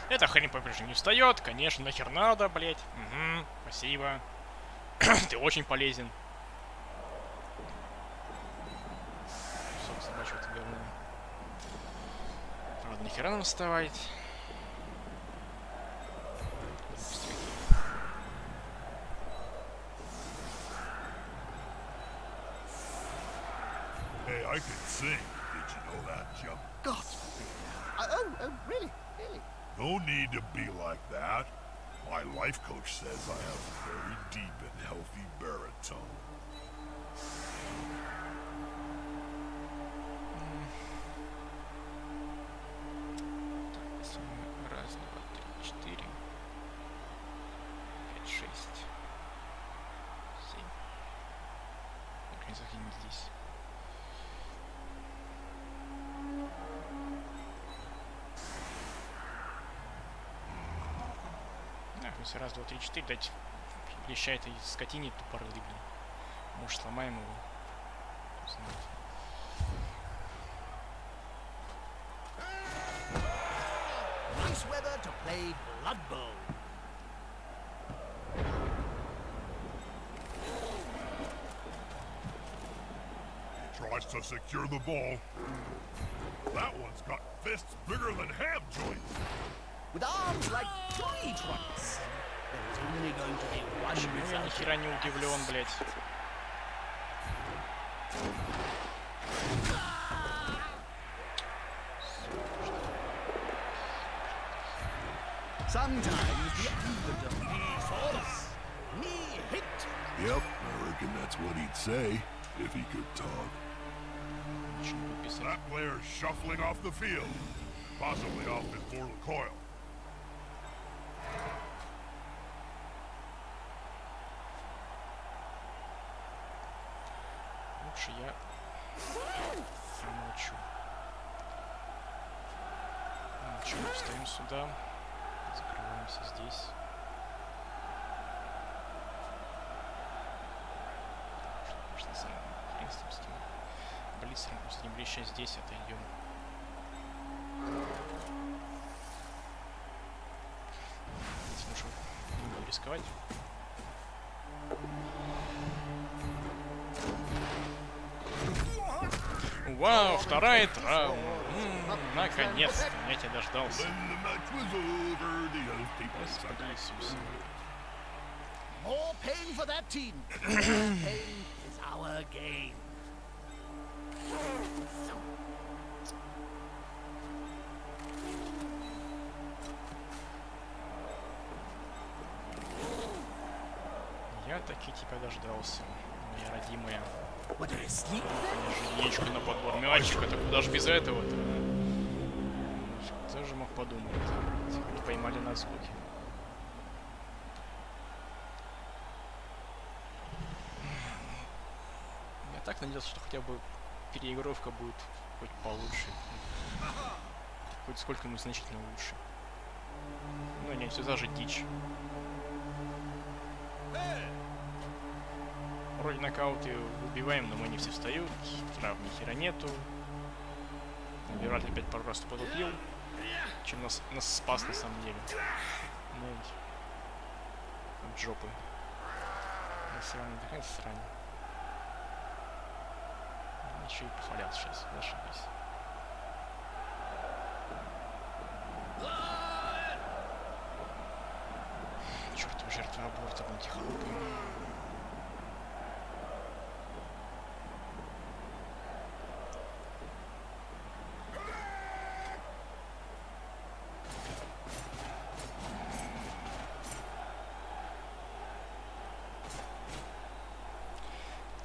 S1: Эта хрень по-прежнему не встает, конечно, нахер надо, блять. Угу, спасибо. [CLEARS THROAT] Ты очень полезен. Кусок собачьего ты. Правда, нахера нам вставать?
S3: Hey, I can sing. Did you know that, Jump?
S2: God. Oh, oh, really? Really?
S3: No need to be like that. My life coach says I have a very deep and healthy baritone.
S1: Если раз, два, три, четыре, дать леща этой скотине тупорылой, блин. Может, сломаем его. Не знаю.
S2: Nice weather to play Blood Bowl.
S3: Tries to secure the ball. That one's got fists bigger than ham joints.
S2: With arms like tree trunks. There's only going to be one
S1: Почему я
S2: result.
S1: ни хера не удивлен, блядь?
S2: Sometimes the underdog is false. Me hit.
S3: Yep, I reckon that's what he'd say if he could talk.
S1: Ничего не буду писать.
S3: That player's shuffling off the field, possibly off his mortal coil.
S1: Лучше я молчу. Молчу, встаем сюда. Закрываемся здесь. Хрен с ним. Блицером просто не блеща здесь отойдем. Здесь лучше не рисковать. Вау, вторая травма. Наконец-то, я тебя дождался. Господи. Иисусе.
S2: More pain for that team. [CLEARS THROAT] pain is our gain.
S1: Я таки тебя дождался, моя родимая. Яичко на подбор мячика, так куда же без этого-то? Кто же мог подумать? Не поймали на звуки. Я так надеялся, что хотя бы переигровка будет хоть получше. Хоть сколько-нибудь значительно лучше. Но нет, все даже дичь. Вроде нокауты убиваем, но мы не все встают. Трав ни хера нету. Вираль опять пару раз подлупил. Чем нас, нас спас на самом деле. Ведь. От жопы. Насрань, такая срань. Еще и похвалялся сейчас, зашибись. Чертова жертва аборта, блин, тихолупый.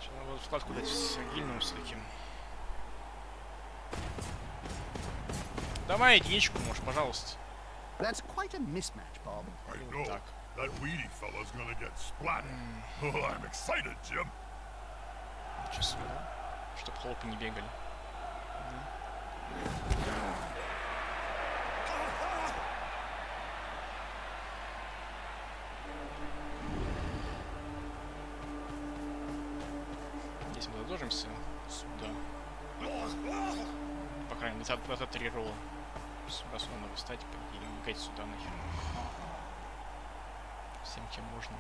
S1: Сейчас надо вот вкладку дать с гильным с таким. Давай единичку, может, пожалуйста.
S2: That's quite a mismatch, Bob.
S3: I know.
S1: так.
S3: That weedy fella's gonna get splatted. Oh, I'm excited, Jim.
S1: Ничего себе, да? Чтоб хлопы не бегали. Здесь Сюда снова надо встать и убегать сюда нахер. Всем, кем можно.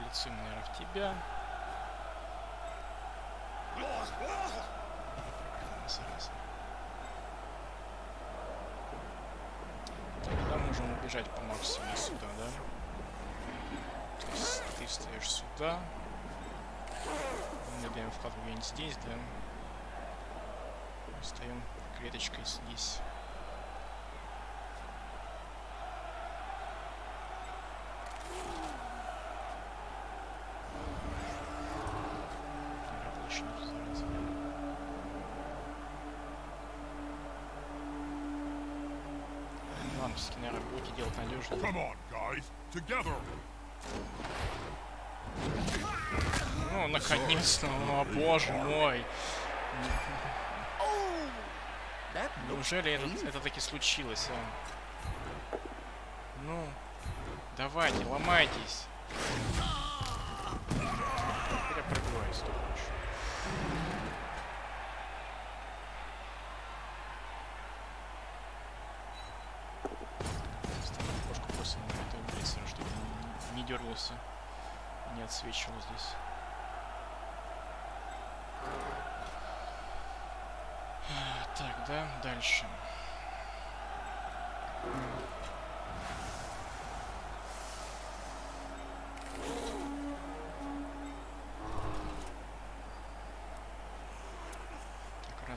S1: Блицуем, наверное, в тебя. Зараза. Убежать по максимуму сюда, да? То есть ты ставишь сюда. Мы даем вкладку где-нибудь здесь, да. Ставим клеточкой здесь. Игра больше не разобраться. Ладно, все-таки, наверное, будете делать надежно.
S3: Come on, guys. Together.
S1: Ну, наконец-то, ну, боже мой. Неужели это, это таки случилось, а? Ну, давайте, ломайтесь.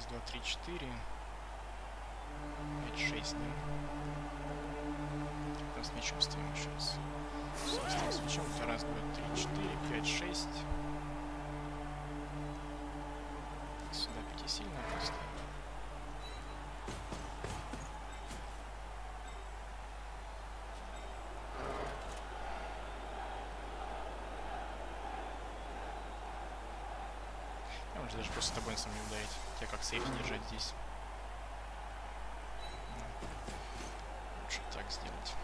S1: Раз, два, три, четыре. Пять, шесть, да? Раз мячом стоим сейчас. Все, стоим с мячом. Это раз, два, три, четыре, пять, шесть. Сюда пятисильно просто. Я может даже просто с тобой сам не ударить. Тебя как сейф держать здесь. Да. Лучше так сделать.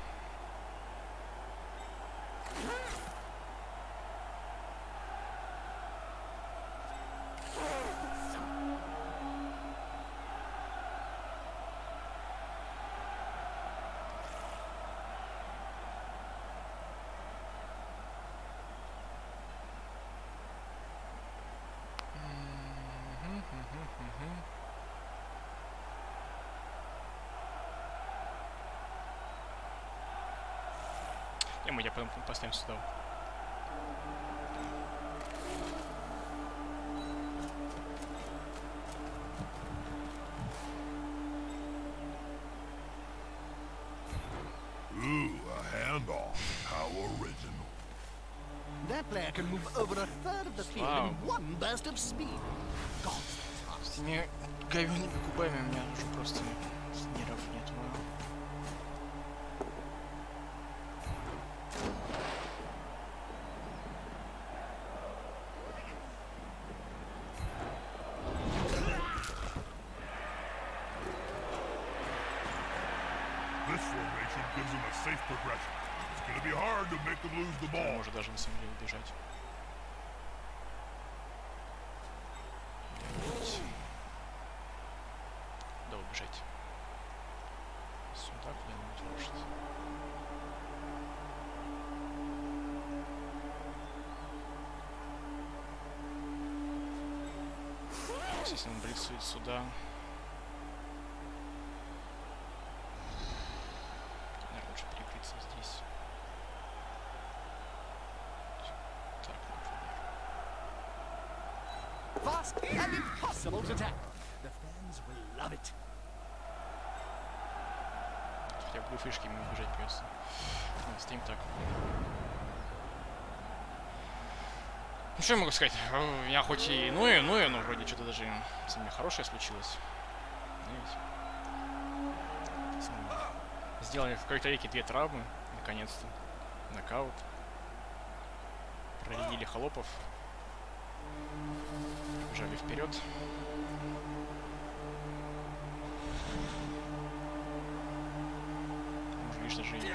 S1: Мгм, мгм, мгм. Не, мы тебя потом поставим сюда.
S3: Ooh, a handoff. How original.
S2: That player can move over a third of the field
S1: Wow.
S2: in one burst of speed. God,
S1: С этими говёными губами у меня уже просто нервов нет. вау.
S3: This formation gives them a safe progression. It's gonna be hard to make them lose the
S1: Он
S3: ball.
S1: может даже на самом деле убежать. Убежать. Да, убежать. Сюда куда-нибудь может. Если он блицует сюда. Наверное, лучше перекрыться здесь. Так, например.
S2: fast and impossible to tackle. The fans will love it.
S1: Хотя бы фишки ему убежать придется. Ну, Стоим так. Ну что я могу сказать? Э, У меня хоть и ну и ну и, но вроде что-то даже со мной хорошее случилось. Самое. Сделали в какой-то веке две травмы, наконец-то. Нокаут. Проредили холопов. Бежали вперед. Может, видишь, даже и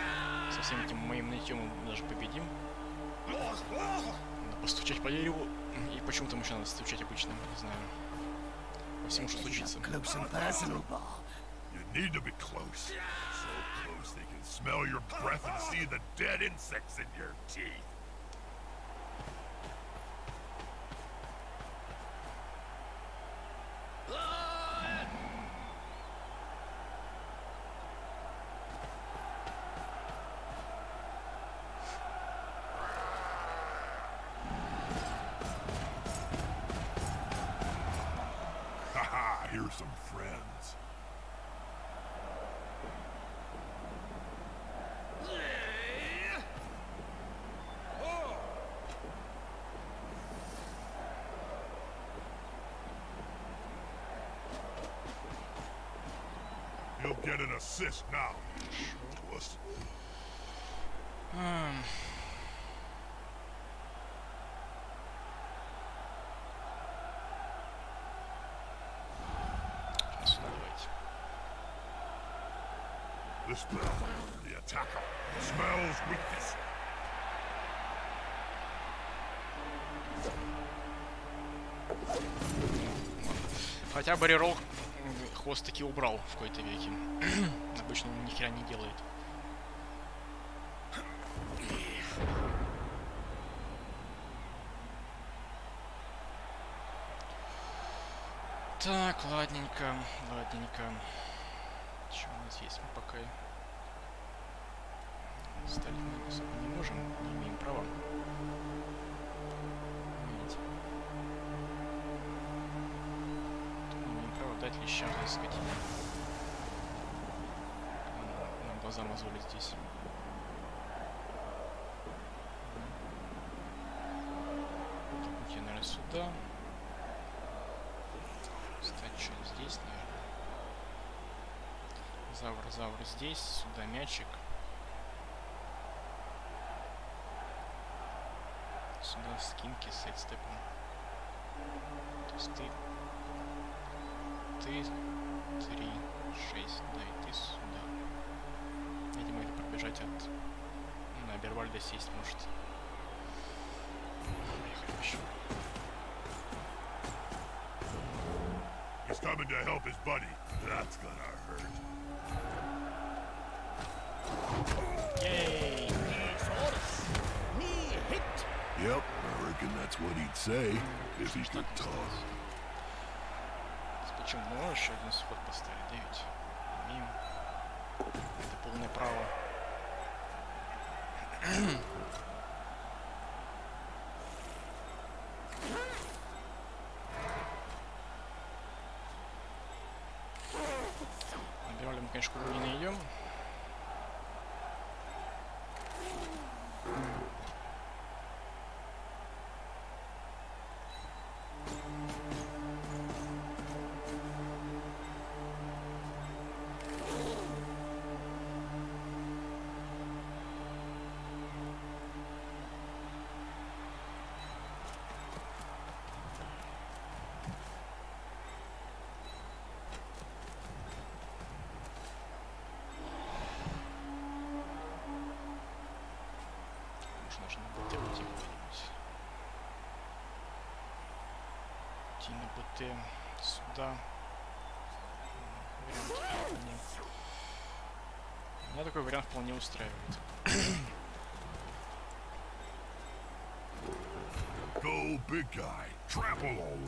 S1: со всем этим моим нытьем мы даже победим. Надо постучать по дереву. И почему-то мы еще надо стучать обычно, не знаю. По всему, что случится.
S2: Up close and personal, Bob.
S3: You need to be close. So close they can smell your breath and see the dead insects in your teeth. some friends. You'll get This bell, the attacker, smells weakness.
S1: Хотя бы рерол хвост таки убрал в какой-то веке. [CLEARS THROAT] Обычно он ни хера не делает. Так, ладненько, ладненько. Что у нас есть? Мы пока стать мы особо не можем, не имеем права. Лещам этой скотине. Нам- глаза мозолит здесь. Пути, наверное, сюда. Кстати, что здесь, наверное. Завр, завр здесь, сюда мячик. Сюда скинки с сайдстепом. То есть ты... Ты... Три, шесть, да, и ты сюда. Видимо, или пробежать от... ну, На Бервальда сесть может. Поехали еще.
S3: He's coming to help his buddy. That's gonna hurt.
S2: Hit.
S3: Yep, I reckon that's what he'd say if he could talk.
S1: Почему можем еще один сход поставить? Да ведь имеем это полное право. На БТ уйти куда-нибудь. Уйти на БТ сюда. Вариант вполне. Меня такой вариант вполне устраивает.
S3: Go, big guy. Trample all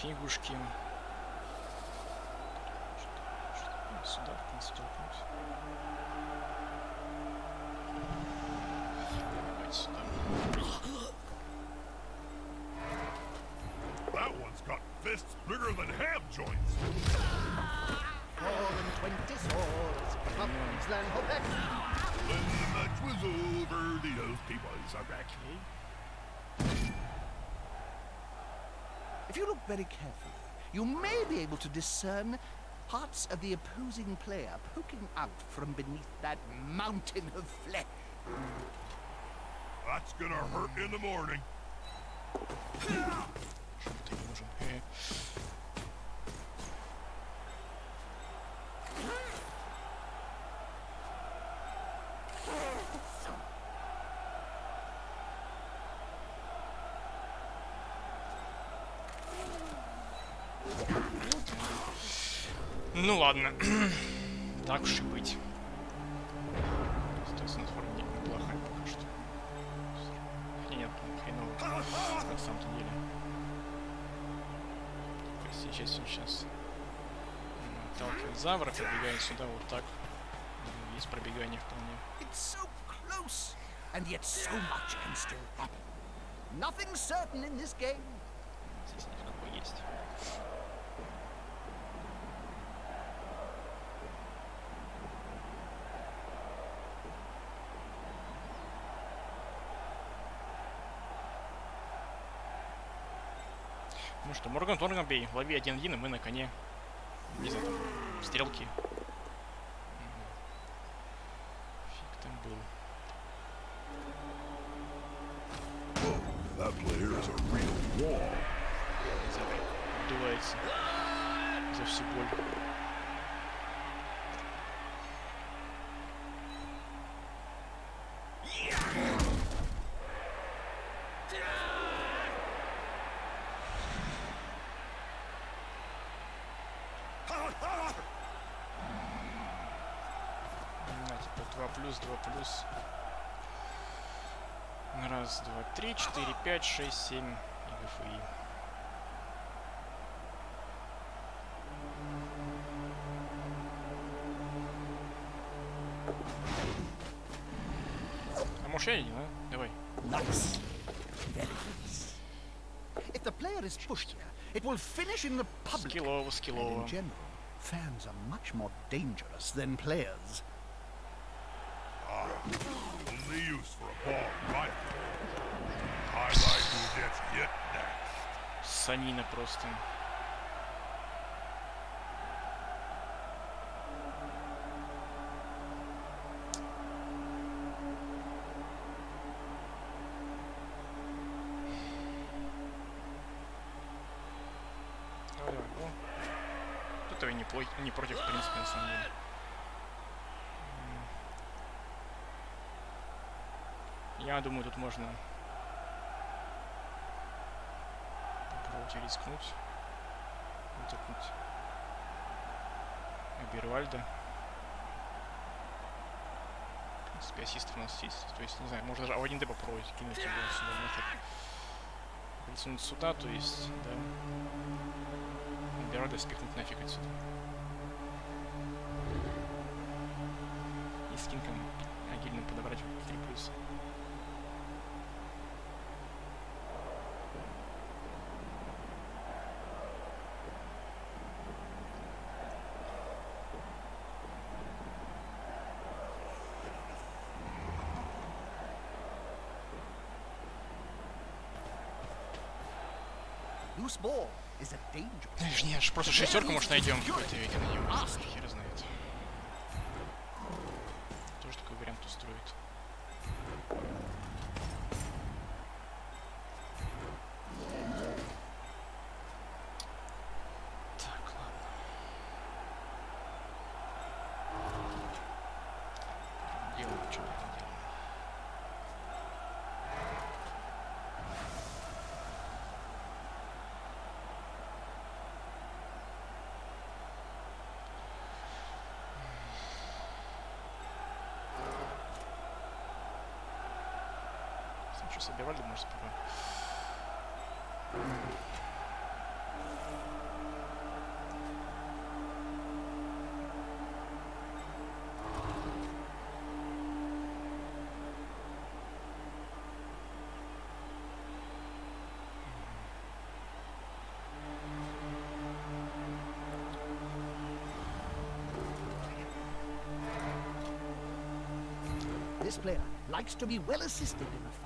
S1: Фигушки.
S2: Look very carefully, you may be able to discern parts of the opposing player poking out from beneath that mountain of flesh.
S3: That's gonna hurt in the morning.
S1: Ну ладно. [CLEARS THROAT] так уж и быть. Ситуация на форуме не- неплохая пока что. Нет, хреново. На самом-то деле. То есть сейчас сейчас отталкивает завра, пробегает сюда вот так. Ну, Есть пробегание вполне.
S2: And yet so much can still happen. Nothing's certain in this game.
S1: Здесь есть. Ну что, Морган Торнбей, лови 1-1, и мы на коне. Без этого. Стрелки. Мгм. Фиг там был. Отдувается за всю боль. На, типа 2 плюс, 2 плюс. Раз, два, три, четыре, пять, шесть, семь и ГФИ. А может я не, а? Давай.
S2: Nice. Very nice. If the player is pushed here, it will finish in the public.
S1: Скиллово,
S2: And
S1: скиллово.
S2: in general, fans are much more dangerous than players.
S3: Only use for a ball right. Highlight who gets hit
S1: Санина просто. Давай. Тут этого не, плой- не против, в принципе, на самом деле. Я думаю, тут можно попробовать рискнуть. Вытолкнуть Абервальда. В принципе, ассистов у нас есть. То есть, не знаю, можно даже А1Д попробовать кинуть его сюда нахер. Присунуть сюда, то есть, да. Абервальда спихнуть нафиг отсюда. И скинком агильным подобрать 3 плюс. Не, аж просто шестерку, может, найдем какой-то него. Хер знает.
S2: This player likes to be well assisted in a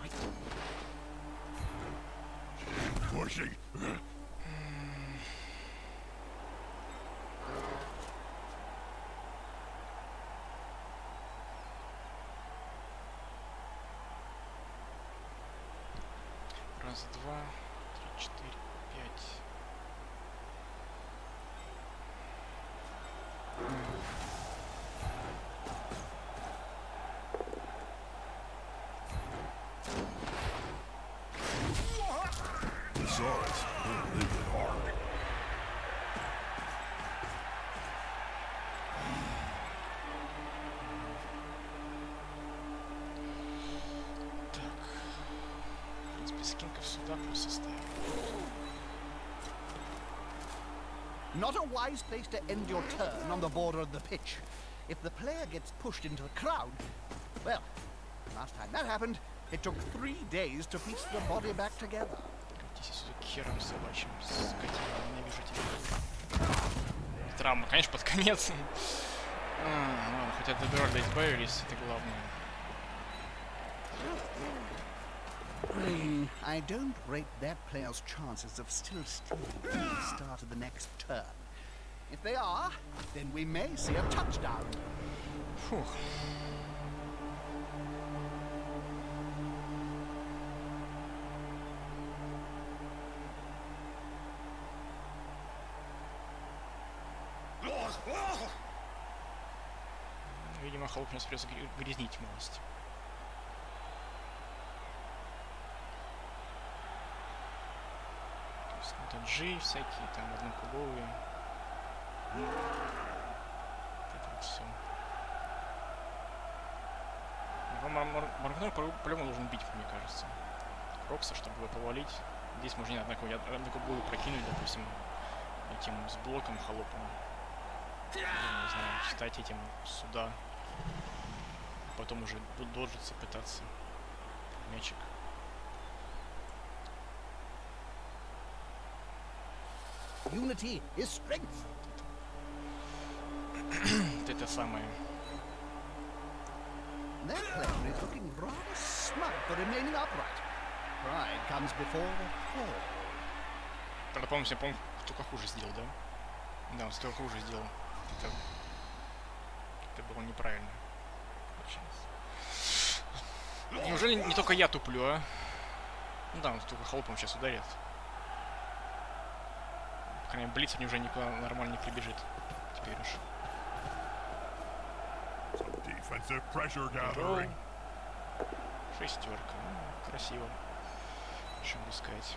S2: Not a wise place to end your turn on the border of the pitch. If the player gets pushed into the crowd, well, last time that happened, it took three days to piece the body back together.
S1: Уберитесь отсюда к херам собачьим, скотина, ненавижу тебя. Травма, конечно, под конец. [LAUGHS] А, ладно, хотя до Берда избавились, это главное.
S2: Hmm, I don't rate that player's chances of still stealing at the start of the next turn. If they are, then we may see a touchdown.
S1: Фух. Видимо, Халк сейчас придется гря- грязнить малость. Таджи всякие, там однокубовые. Это все. Маркнер по-любому должен бить, мне кажется. Рокса, чтобы его повалить. Здесь можно не однако, буду прокинуть, допустим, этим с блоком холопом. Или, не знаю, встать этим сюда. Потом уже доджиться, пытаться. Мячик.
S2: Unity is strength.
S1: Это самое.
S2: That player is looking rather smug for remaining upright. Pride comes before the fall.
S1: Правда, помню, я помню, только хуже сделал, да? Да, он столько хуже сделал. Это, это было неправильно. Неужели не только я туплю, а? Ну да, он только холопом сейчас ударит. По крайней мере, Блиц уже никуда нормально не прибежит. Теперь уж. Шестерка. Ну, красиво. Что могу сказать.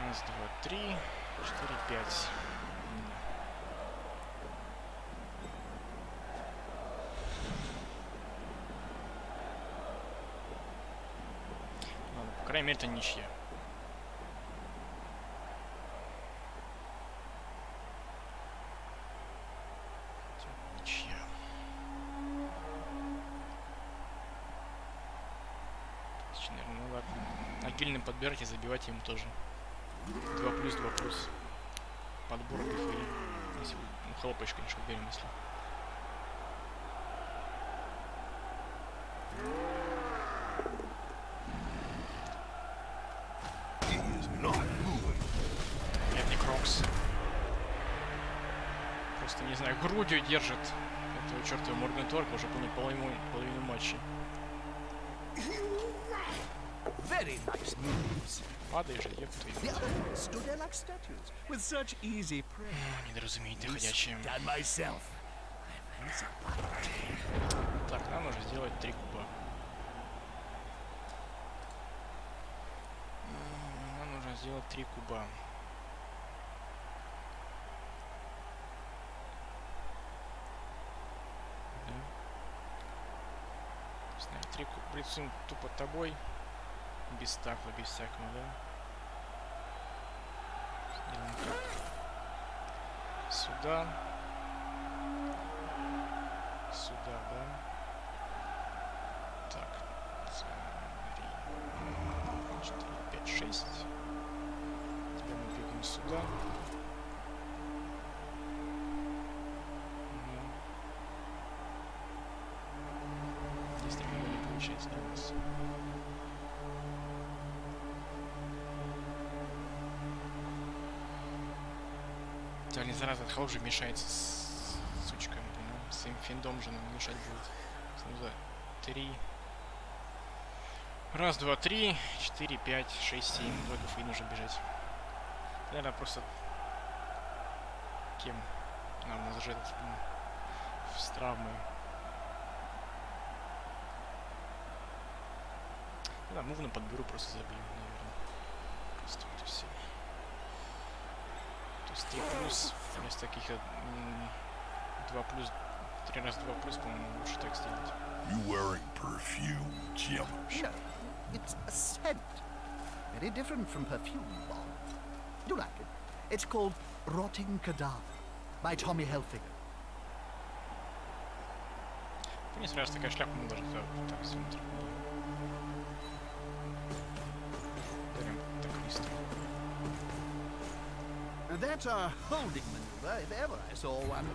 S1: Раз, два, три, четыре, пять. М. Ладно, по крайней мере, это ничья. Ничья. Есть, наверное, надо отдельно подбирать и забивать ему тоже. 2 плюс, 2 плюс. Подбор. Если вы- ну, хлопаешь, конечно, уверен, если.
S3: He is not moving.
S1: Нет, не Крокс. Просто, грудью держит этого чертова Моргенторка уже половину, половину, половину матча.
S2: Very nice moves.
S1: Падаешь,
S2: such easy prey.
S1: Ну, Недоразумение Так, нам нужно сделать три куба. Нам нужно сделать три куба. Да. Куба рисуем тупо тобой. Без стакла, без всякого, да? Сделаем так. Сюда. Сюда, да? Так. Три, четыре, пять, шесть. Тебя мы двигаем сюда. Получается у нас. Реально, зараза, от уже мешается с сучками, блин, своим финдом же нам мешать будет. Снова три. Раз, два, три, четыре, пять, шесть, семь. Два ГФИ нужно бежать. Наверное, просто... Кем? Нам же блин, с травмой. Ну Да, мувно подберу, просто забью, наверное. Просто вот и все. То есть 3 плюс вместо каких-то 2 плюс, 3 раз 2 плюс, по-моему, лучше так сделать.
S3: You wearing perfume, Jim?
S2: No, it's a scent. Very different from perfume bomb. You like it? It's called Rotting Cadaver by Tommy Hilfiger.
S1: Мне сразу такая шляпа, мы даже туда так смотрим.
S2: that's a holding maneuver, if ever I saw one.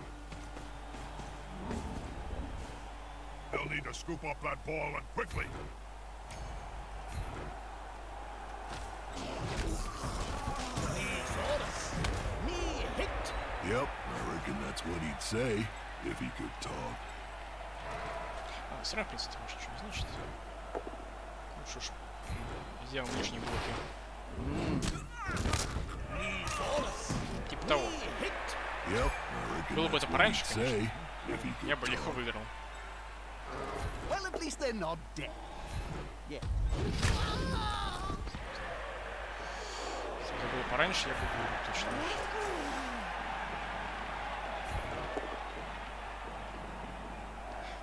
S3: They'll need to scoop up that ball and quickly.
S2: Me hit!
S3: Yep, I reckon that's what he'd say if he could talk.
S1: А, все равно, в принципе, может ничего не значит. Лучше уж м, сделаем лишние блоки. Типа того. Было бы это пораньше, конечно. Я бы легко выиграл.
S2: Well, at least they're not dead. Yeah.
S1: Если бы это было пораньше, я бы выиграл точно.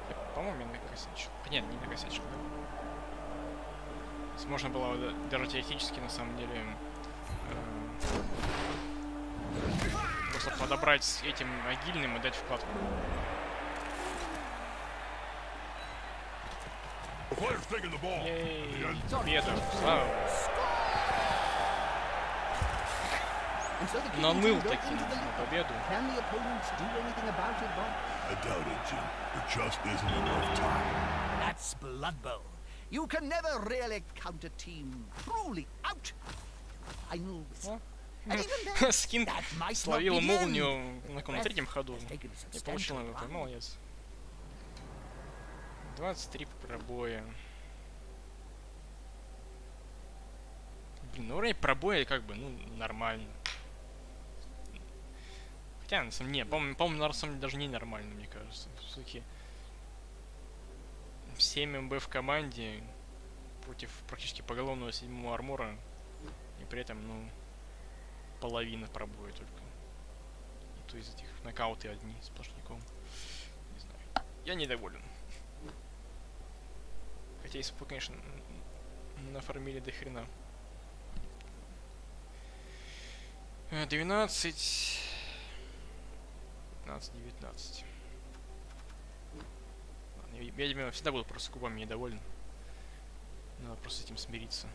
S1: Я, по-моему, я накосячил. Нет, не накосячил, да? Есть можно было да- даже теоретически, на самом деле, подобрать с этим агильным и дать вкладку. Ей, победа! Слава!
S2: And so the king
S1: Наныл
S2: can go
S1: таки
S2: into the
S1: на победу.
S2: Can the opponents do anything about it, Bob?
S3: I doubt it, Jim. There just isn't enough time.
S2: That's Blood Bowl. You can never really count a team truly out. Finals.
S1: О. [LAUGHS] Скин словил молнию на каком на третьем ходу. Не получил
S2: ground.
S1: молодец. 23 пробоя. Блин, ну уровень пробоя как бы, ну, нормально. Хотя, на самом деле, по-моему, по-моему, на самом деле даже не нормально, мне кажется. Все-таки 7 МБ в команде против практически поголовного седьмого армора. И при этом, ну, половина пробоя только. И то из этих нокауты одни сплошняком. Не знаю. Я недоволен. Хотя если бы, конечно, нафармили до хрена. Э, 12... 15, 19. Ладно, я, я, видимо, всегда буду просто кубами недоволен. Надо просто с этим смириться.